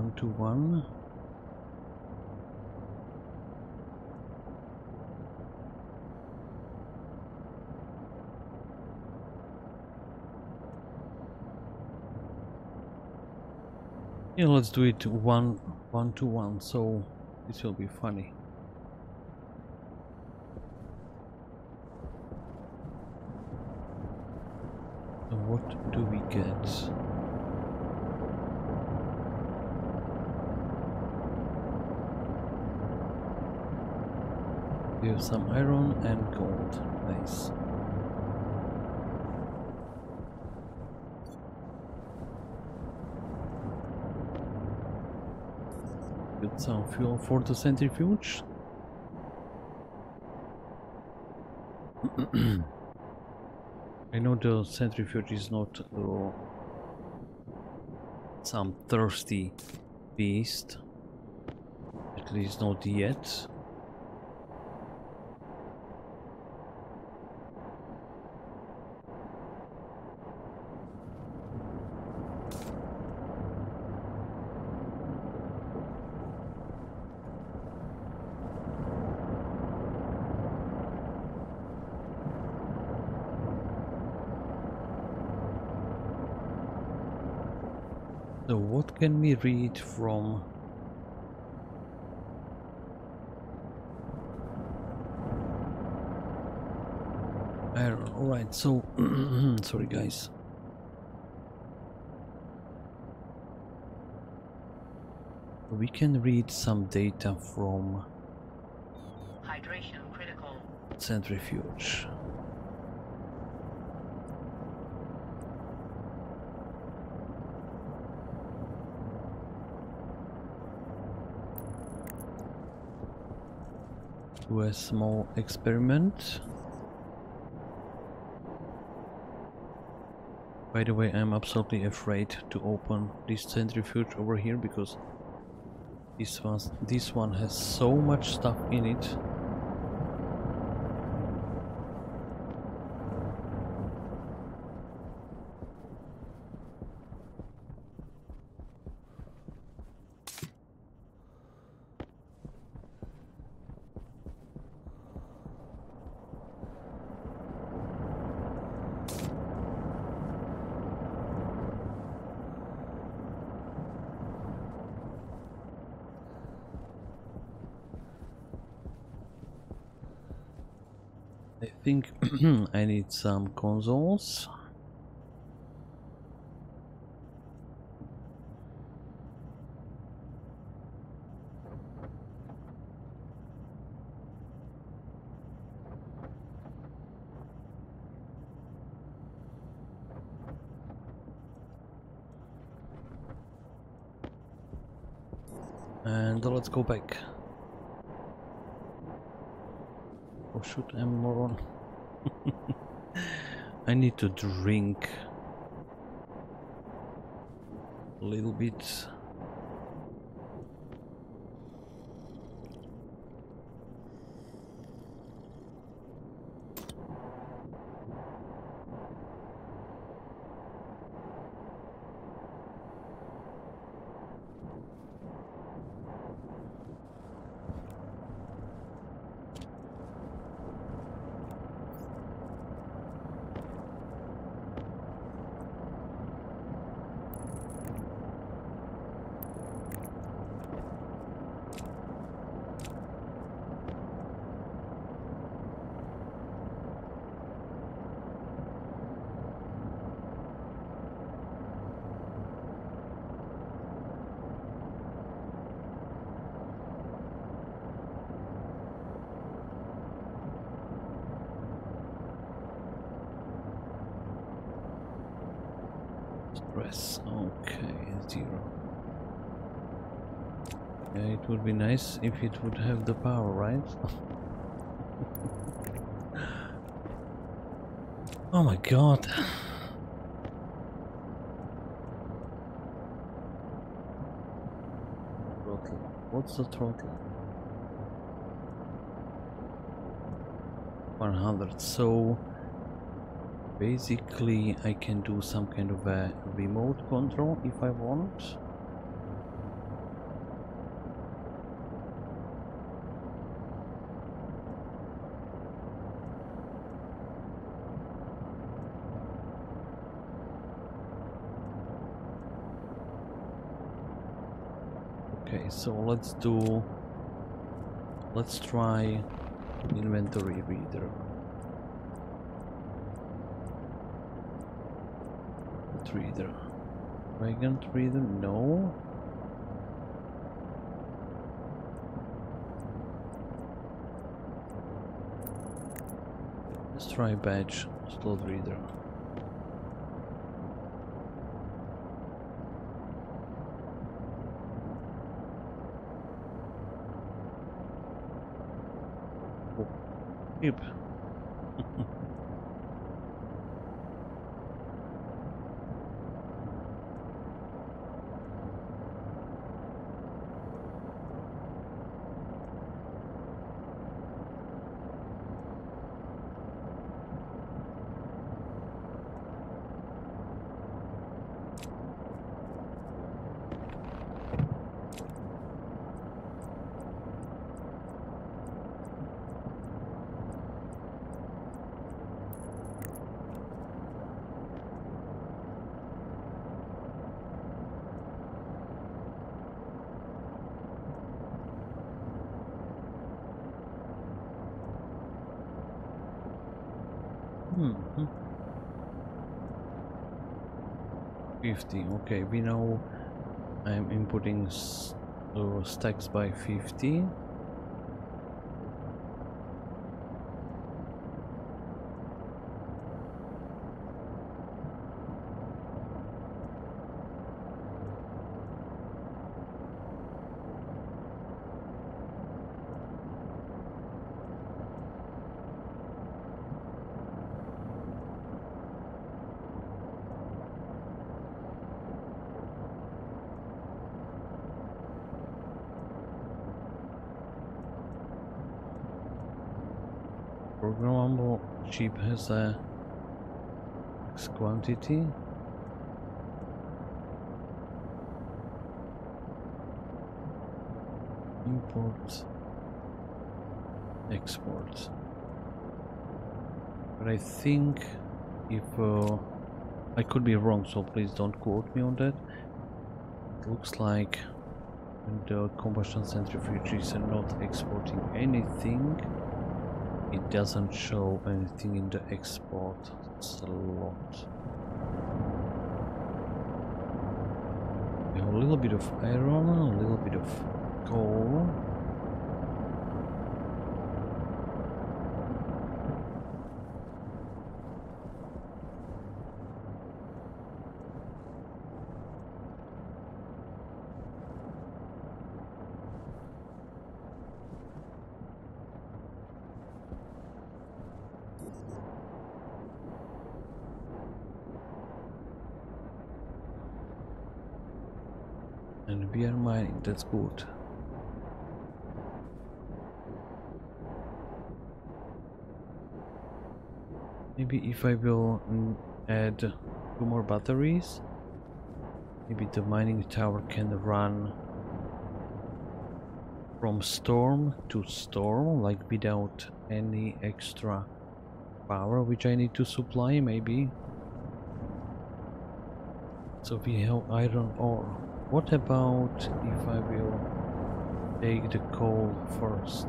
One to one. Yeah, let's do it one one to one, so this will be funny. What do we get? We have some iron and gold. Nice. Get some fuel for the centrifuge. I know the centrifuge is not uh, some thirsty beast. At least not yet. So what can we read from? Alright, so sorry guys. We can read some data from Hydration critical. centrifuge. Do a small experiment. By the way, I'm absolutely afraid to open this centrifuge over here because this one, this one has so much stuff in it. I think I need some consoles. And let's go back. Oh shoot, I'm moron. I need to drink a little bit. Nice if it would have the power, right? oh my god. Throttle. What's the throttle? 100. So basically I can do some kind of a remote control if I want. Okay, so let's do let's try inventory reader. reader. Dragon reader? No. Let's try batch slot reader. Yep. 50. Okay, we know I'm inputting uh, stacks by 50. programmable chip has a X quantity? Import export but I think if uh, I could be wrong so please don't quote me on that. It looks like the combustion centrifuges are not exporting anything it doesn't show anything in the export it's a lot we have a little bit of iron a little bit of coal and we are mining that's good. Maybe if I will mm, add two more batteries. Maybe the mining tower can run from storm to storm like without any extra power which I need to supply maybe. So we have iron ore what about if I will take the coal first?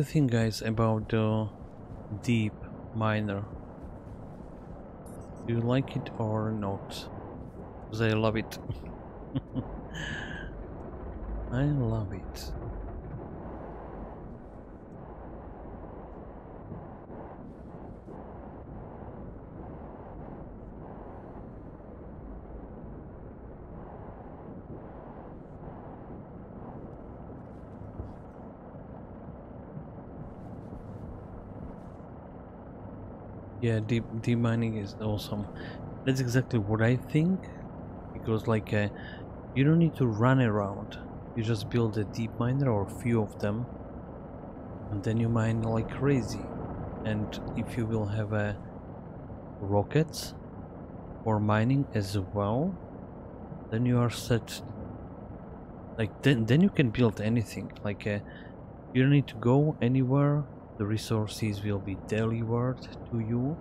You think guys about the deep miner? Do you like it or not? I love it. I love it. Yeah, deep deep mining is awesome. That's exactly what I think, because like uh, you don't need to run around. You just build a deep miner or a few of them, and then you mine like crazy. And if you will have a uh, rockets or mining as well, then you are set. Like then, then you can build anything. Like uh, you don't need to go anywhere the resources will be delivered to you.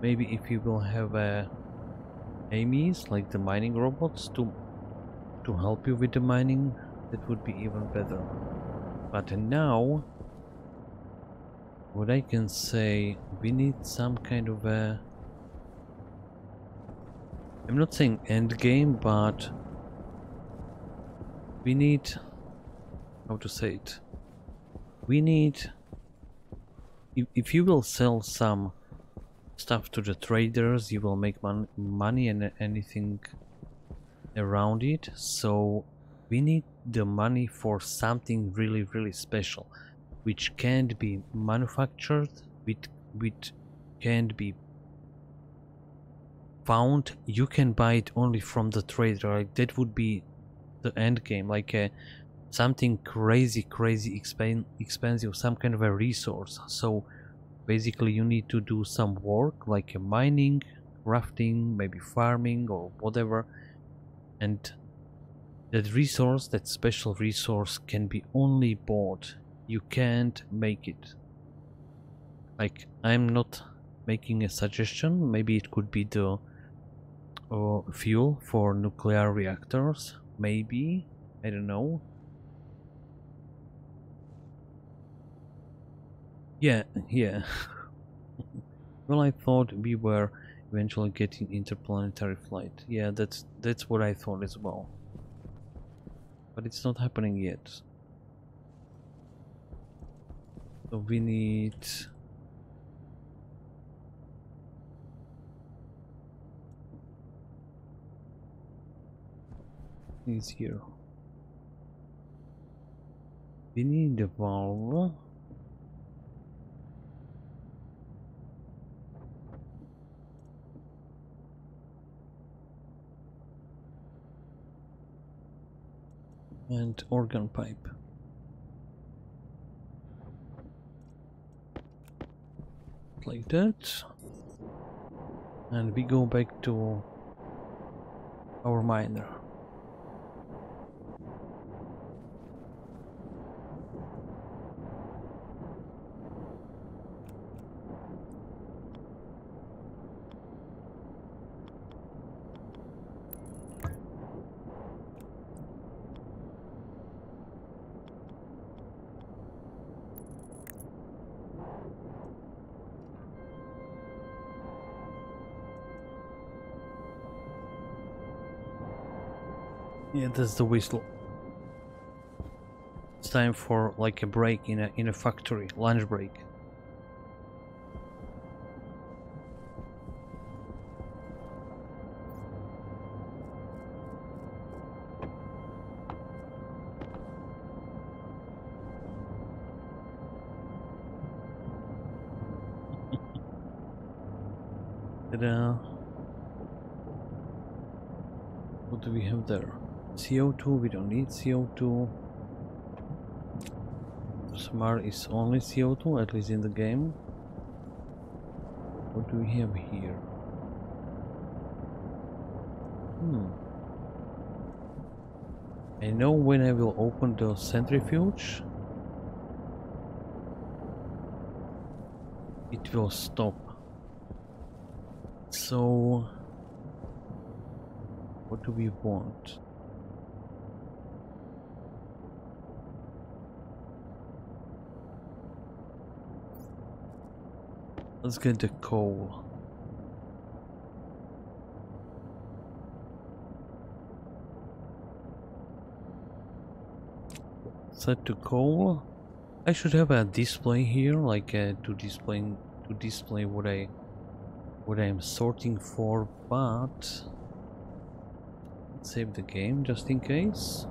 Maybe if you will have uh, enemies like the mining robots to to help you with the mining that would be even better. But now what I can say we need some kind of a I'm not saying end game but we need how to say it? We need if, if you will sell some stuff to the traders you will make mon money and anything around it. So we need the money for something really really special which can't be manufactured which, which can't be found. You can buy it only from the trader. Like that would be the end game. Like a something crazy crazy expen expensive some kind of a resource. So basically you need to do some work like a mining crafting maybe farming or whatever. And that resource that special resource can be only bought. You can't make it. Like i'm not making a suggestion. Maybe it could be the uh, fuel for nuclear reactors. Maybe. I don't know Yeah, yeah. well, I thought we were eventually getting interplanetary flight. Yeah, that's that's what I thought as well. But it's not happening yet. So we need is here. We need the valve. And organ pipe. Like that. And we go back to our miner. That's the whistle. It's time for like a break in a in a factory, lunch break. What do we have there? CO2, we don't need CO2. Smart is only CO2, at least in the game. What do we have here? Hmm. I know when I will open the centrifuge, it will stop. So, what do we want? Let's get the coal. Set to coal. I should have a display here, like uh, to display to display what I what I am sorting for, but save the game just in case.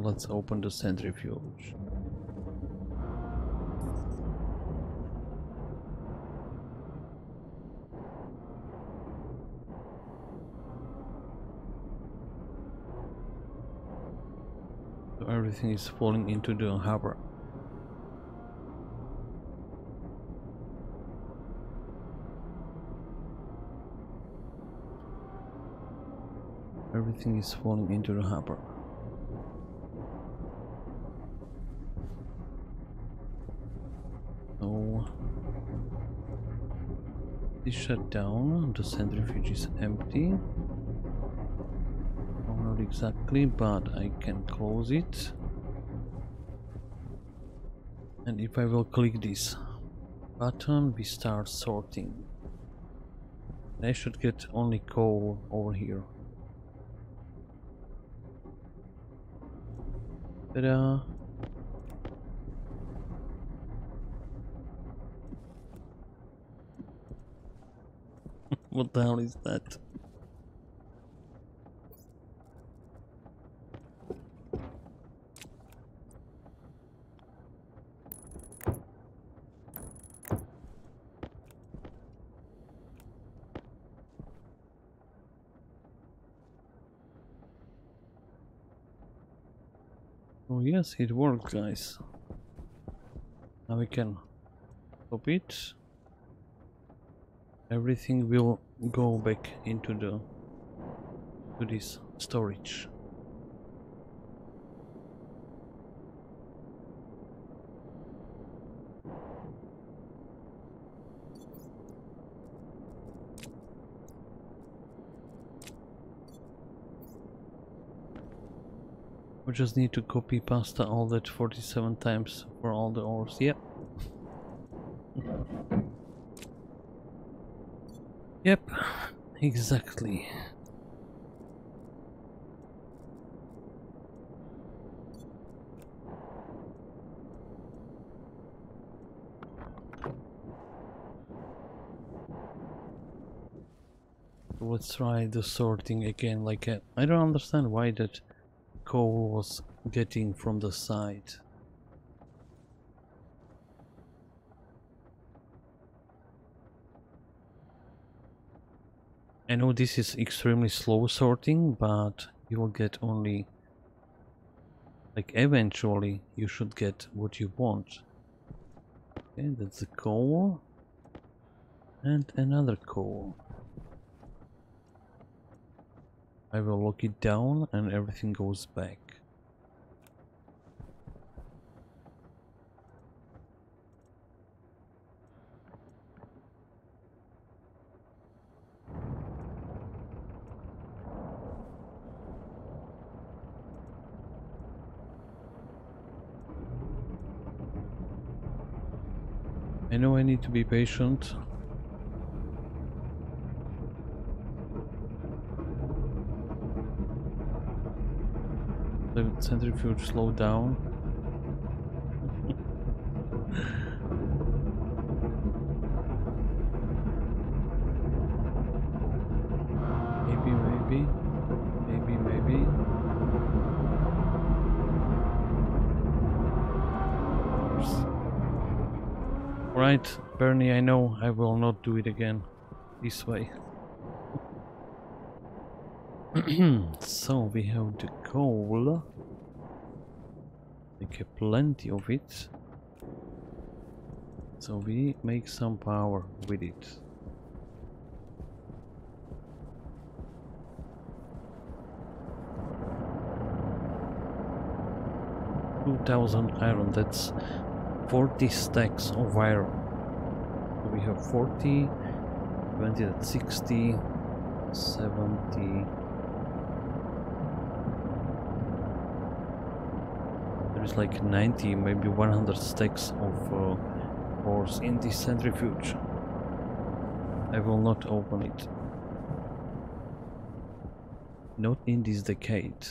Let's open the centrifuge. So everything is falling into the hopper. Everything is falling into the hopper. Shut down, the centrifuge is empty. Oh, not exactly, but I can close it. And if I will click this button, we start sorting. I should get only coal over here. Ta-da! What the hell is that? Oh yes, it worked guys. Now we can stop it. Everything will go back into the to this storage. We just need to copy pasta all that 47 times for all the ores. Yep. Yep, exactly. Let's try the sorting again. Like, uh, I don't understand why that coal was getting from the side. I know this is extremely slow sorting, but you will get only like eventually you should get what you want. Okay, that's the coal and another coal. I will lock it down and everything goes back. Need to be patient the centrifuge slow down. Right, Bernie, I know I will not do it again this way. so we have the coal. We get plenty of it. So we make some power with it. Two thousand iron, that's forty stacks of iron. So we have 40, 20 that's 60, 70, is like 90, maybe 100 stacks of uh, ores in this centrifuge. I will not open it. Not in this decade.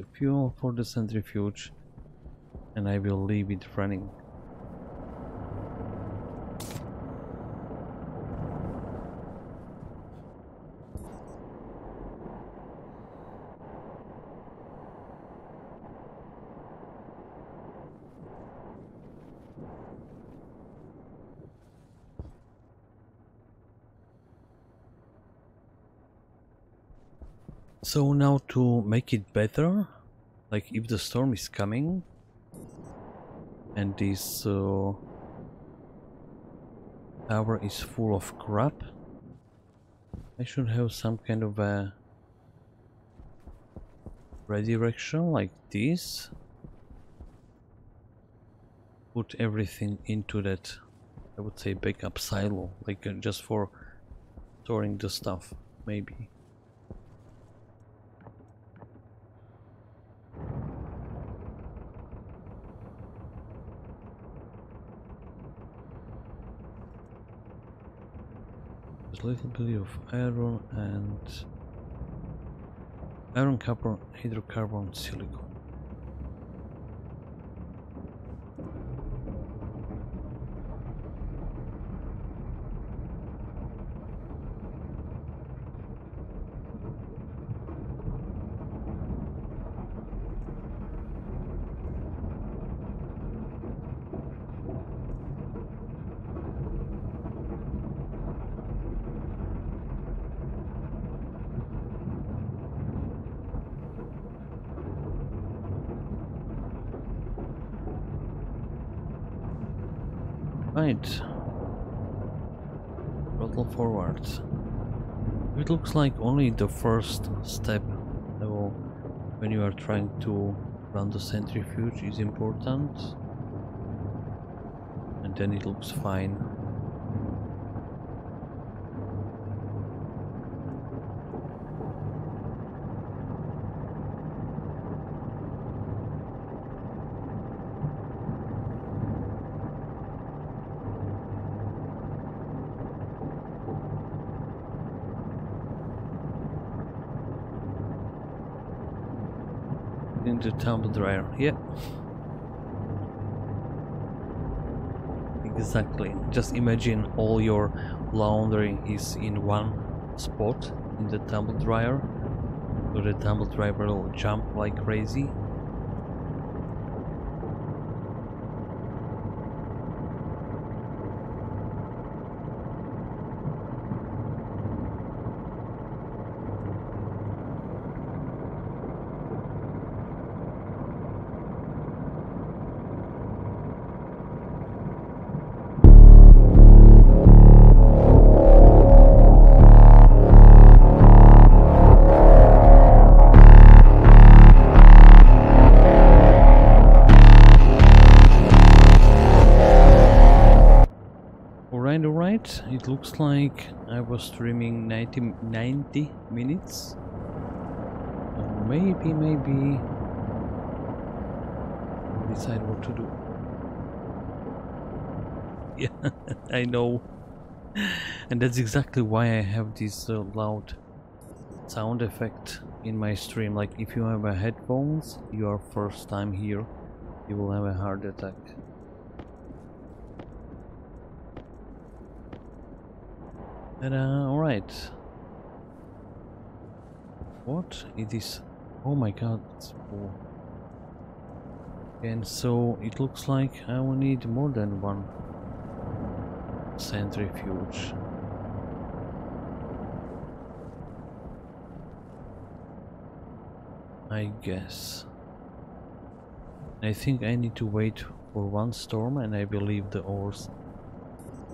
The fuel for the centrifuge and I will leave it running. So now to make it better, like if the storm is coming and this uh, tower is full of crap, I should have some kind of a redirection like this. Put everything into that, I would say backup silo, like uh, just for storing the stuff, maybe. Little bit of iron and iron copper hydrocarbon silicon looks like only the first step level when you are trying to run the centrifuge is important. And then it looks fine. into tumble dryer. Yeah. Exactly. Just imagine all your laundry is in one spot in the tumble dryer. So the tumble dryer will jump like crazy. Like I was streaming 90, 90 minutes. Uh, maybe, maybe decide what to do. Yeah, I know. And that's exactly why I have this uh, loud sound effect in my stream. Like if you have a headphones, your first time here, you will have a heart attack. Uh, alright. What? It is... Oh my god, it's full. And so it looks like I will need more than one centrifuge. I guess. I think I need to wait for one storm and I leave the ores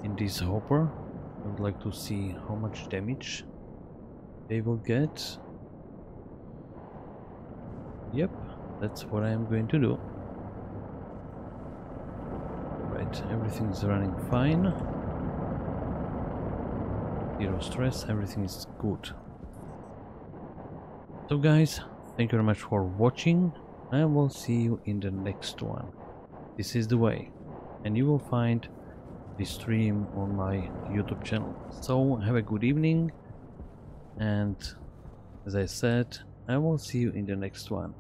in this hopper. I would like to see how much damage they will get. Yep, that's what I am going to do. Right, everything's running fine. Zero stress, everything is good. So guys, thank you very much for watching. I will see you in the next one. This is the way. And you will find the stream on my YouTube channel. So have a good evening and as I said, I will see you in the next one.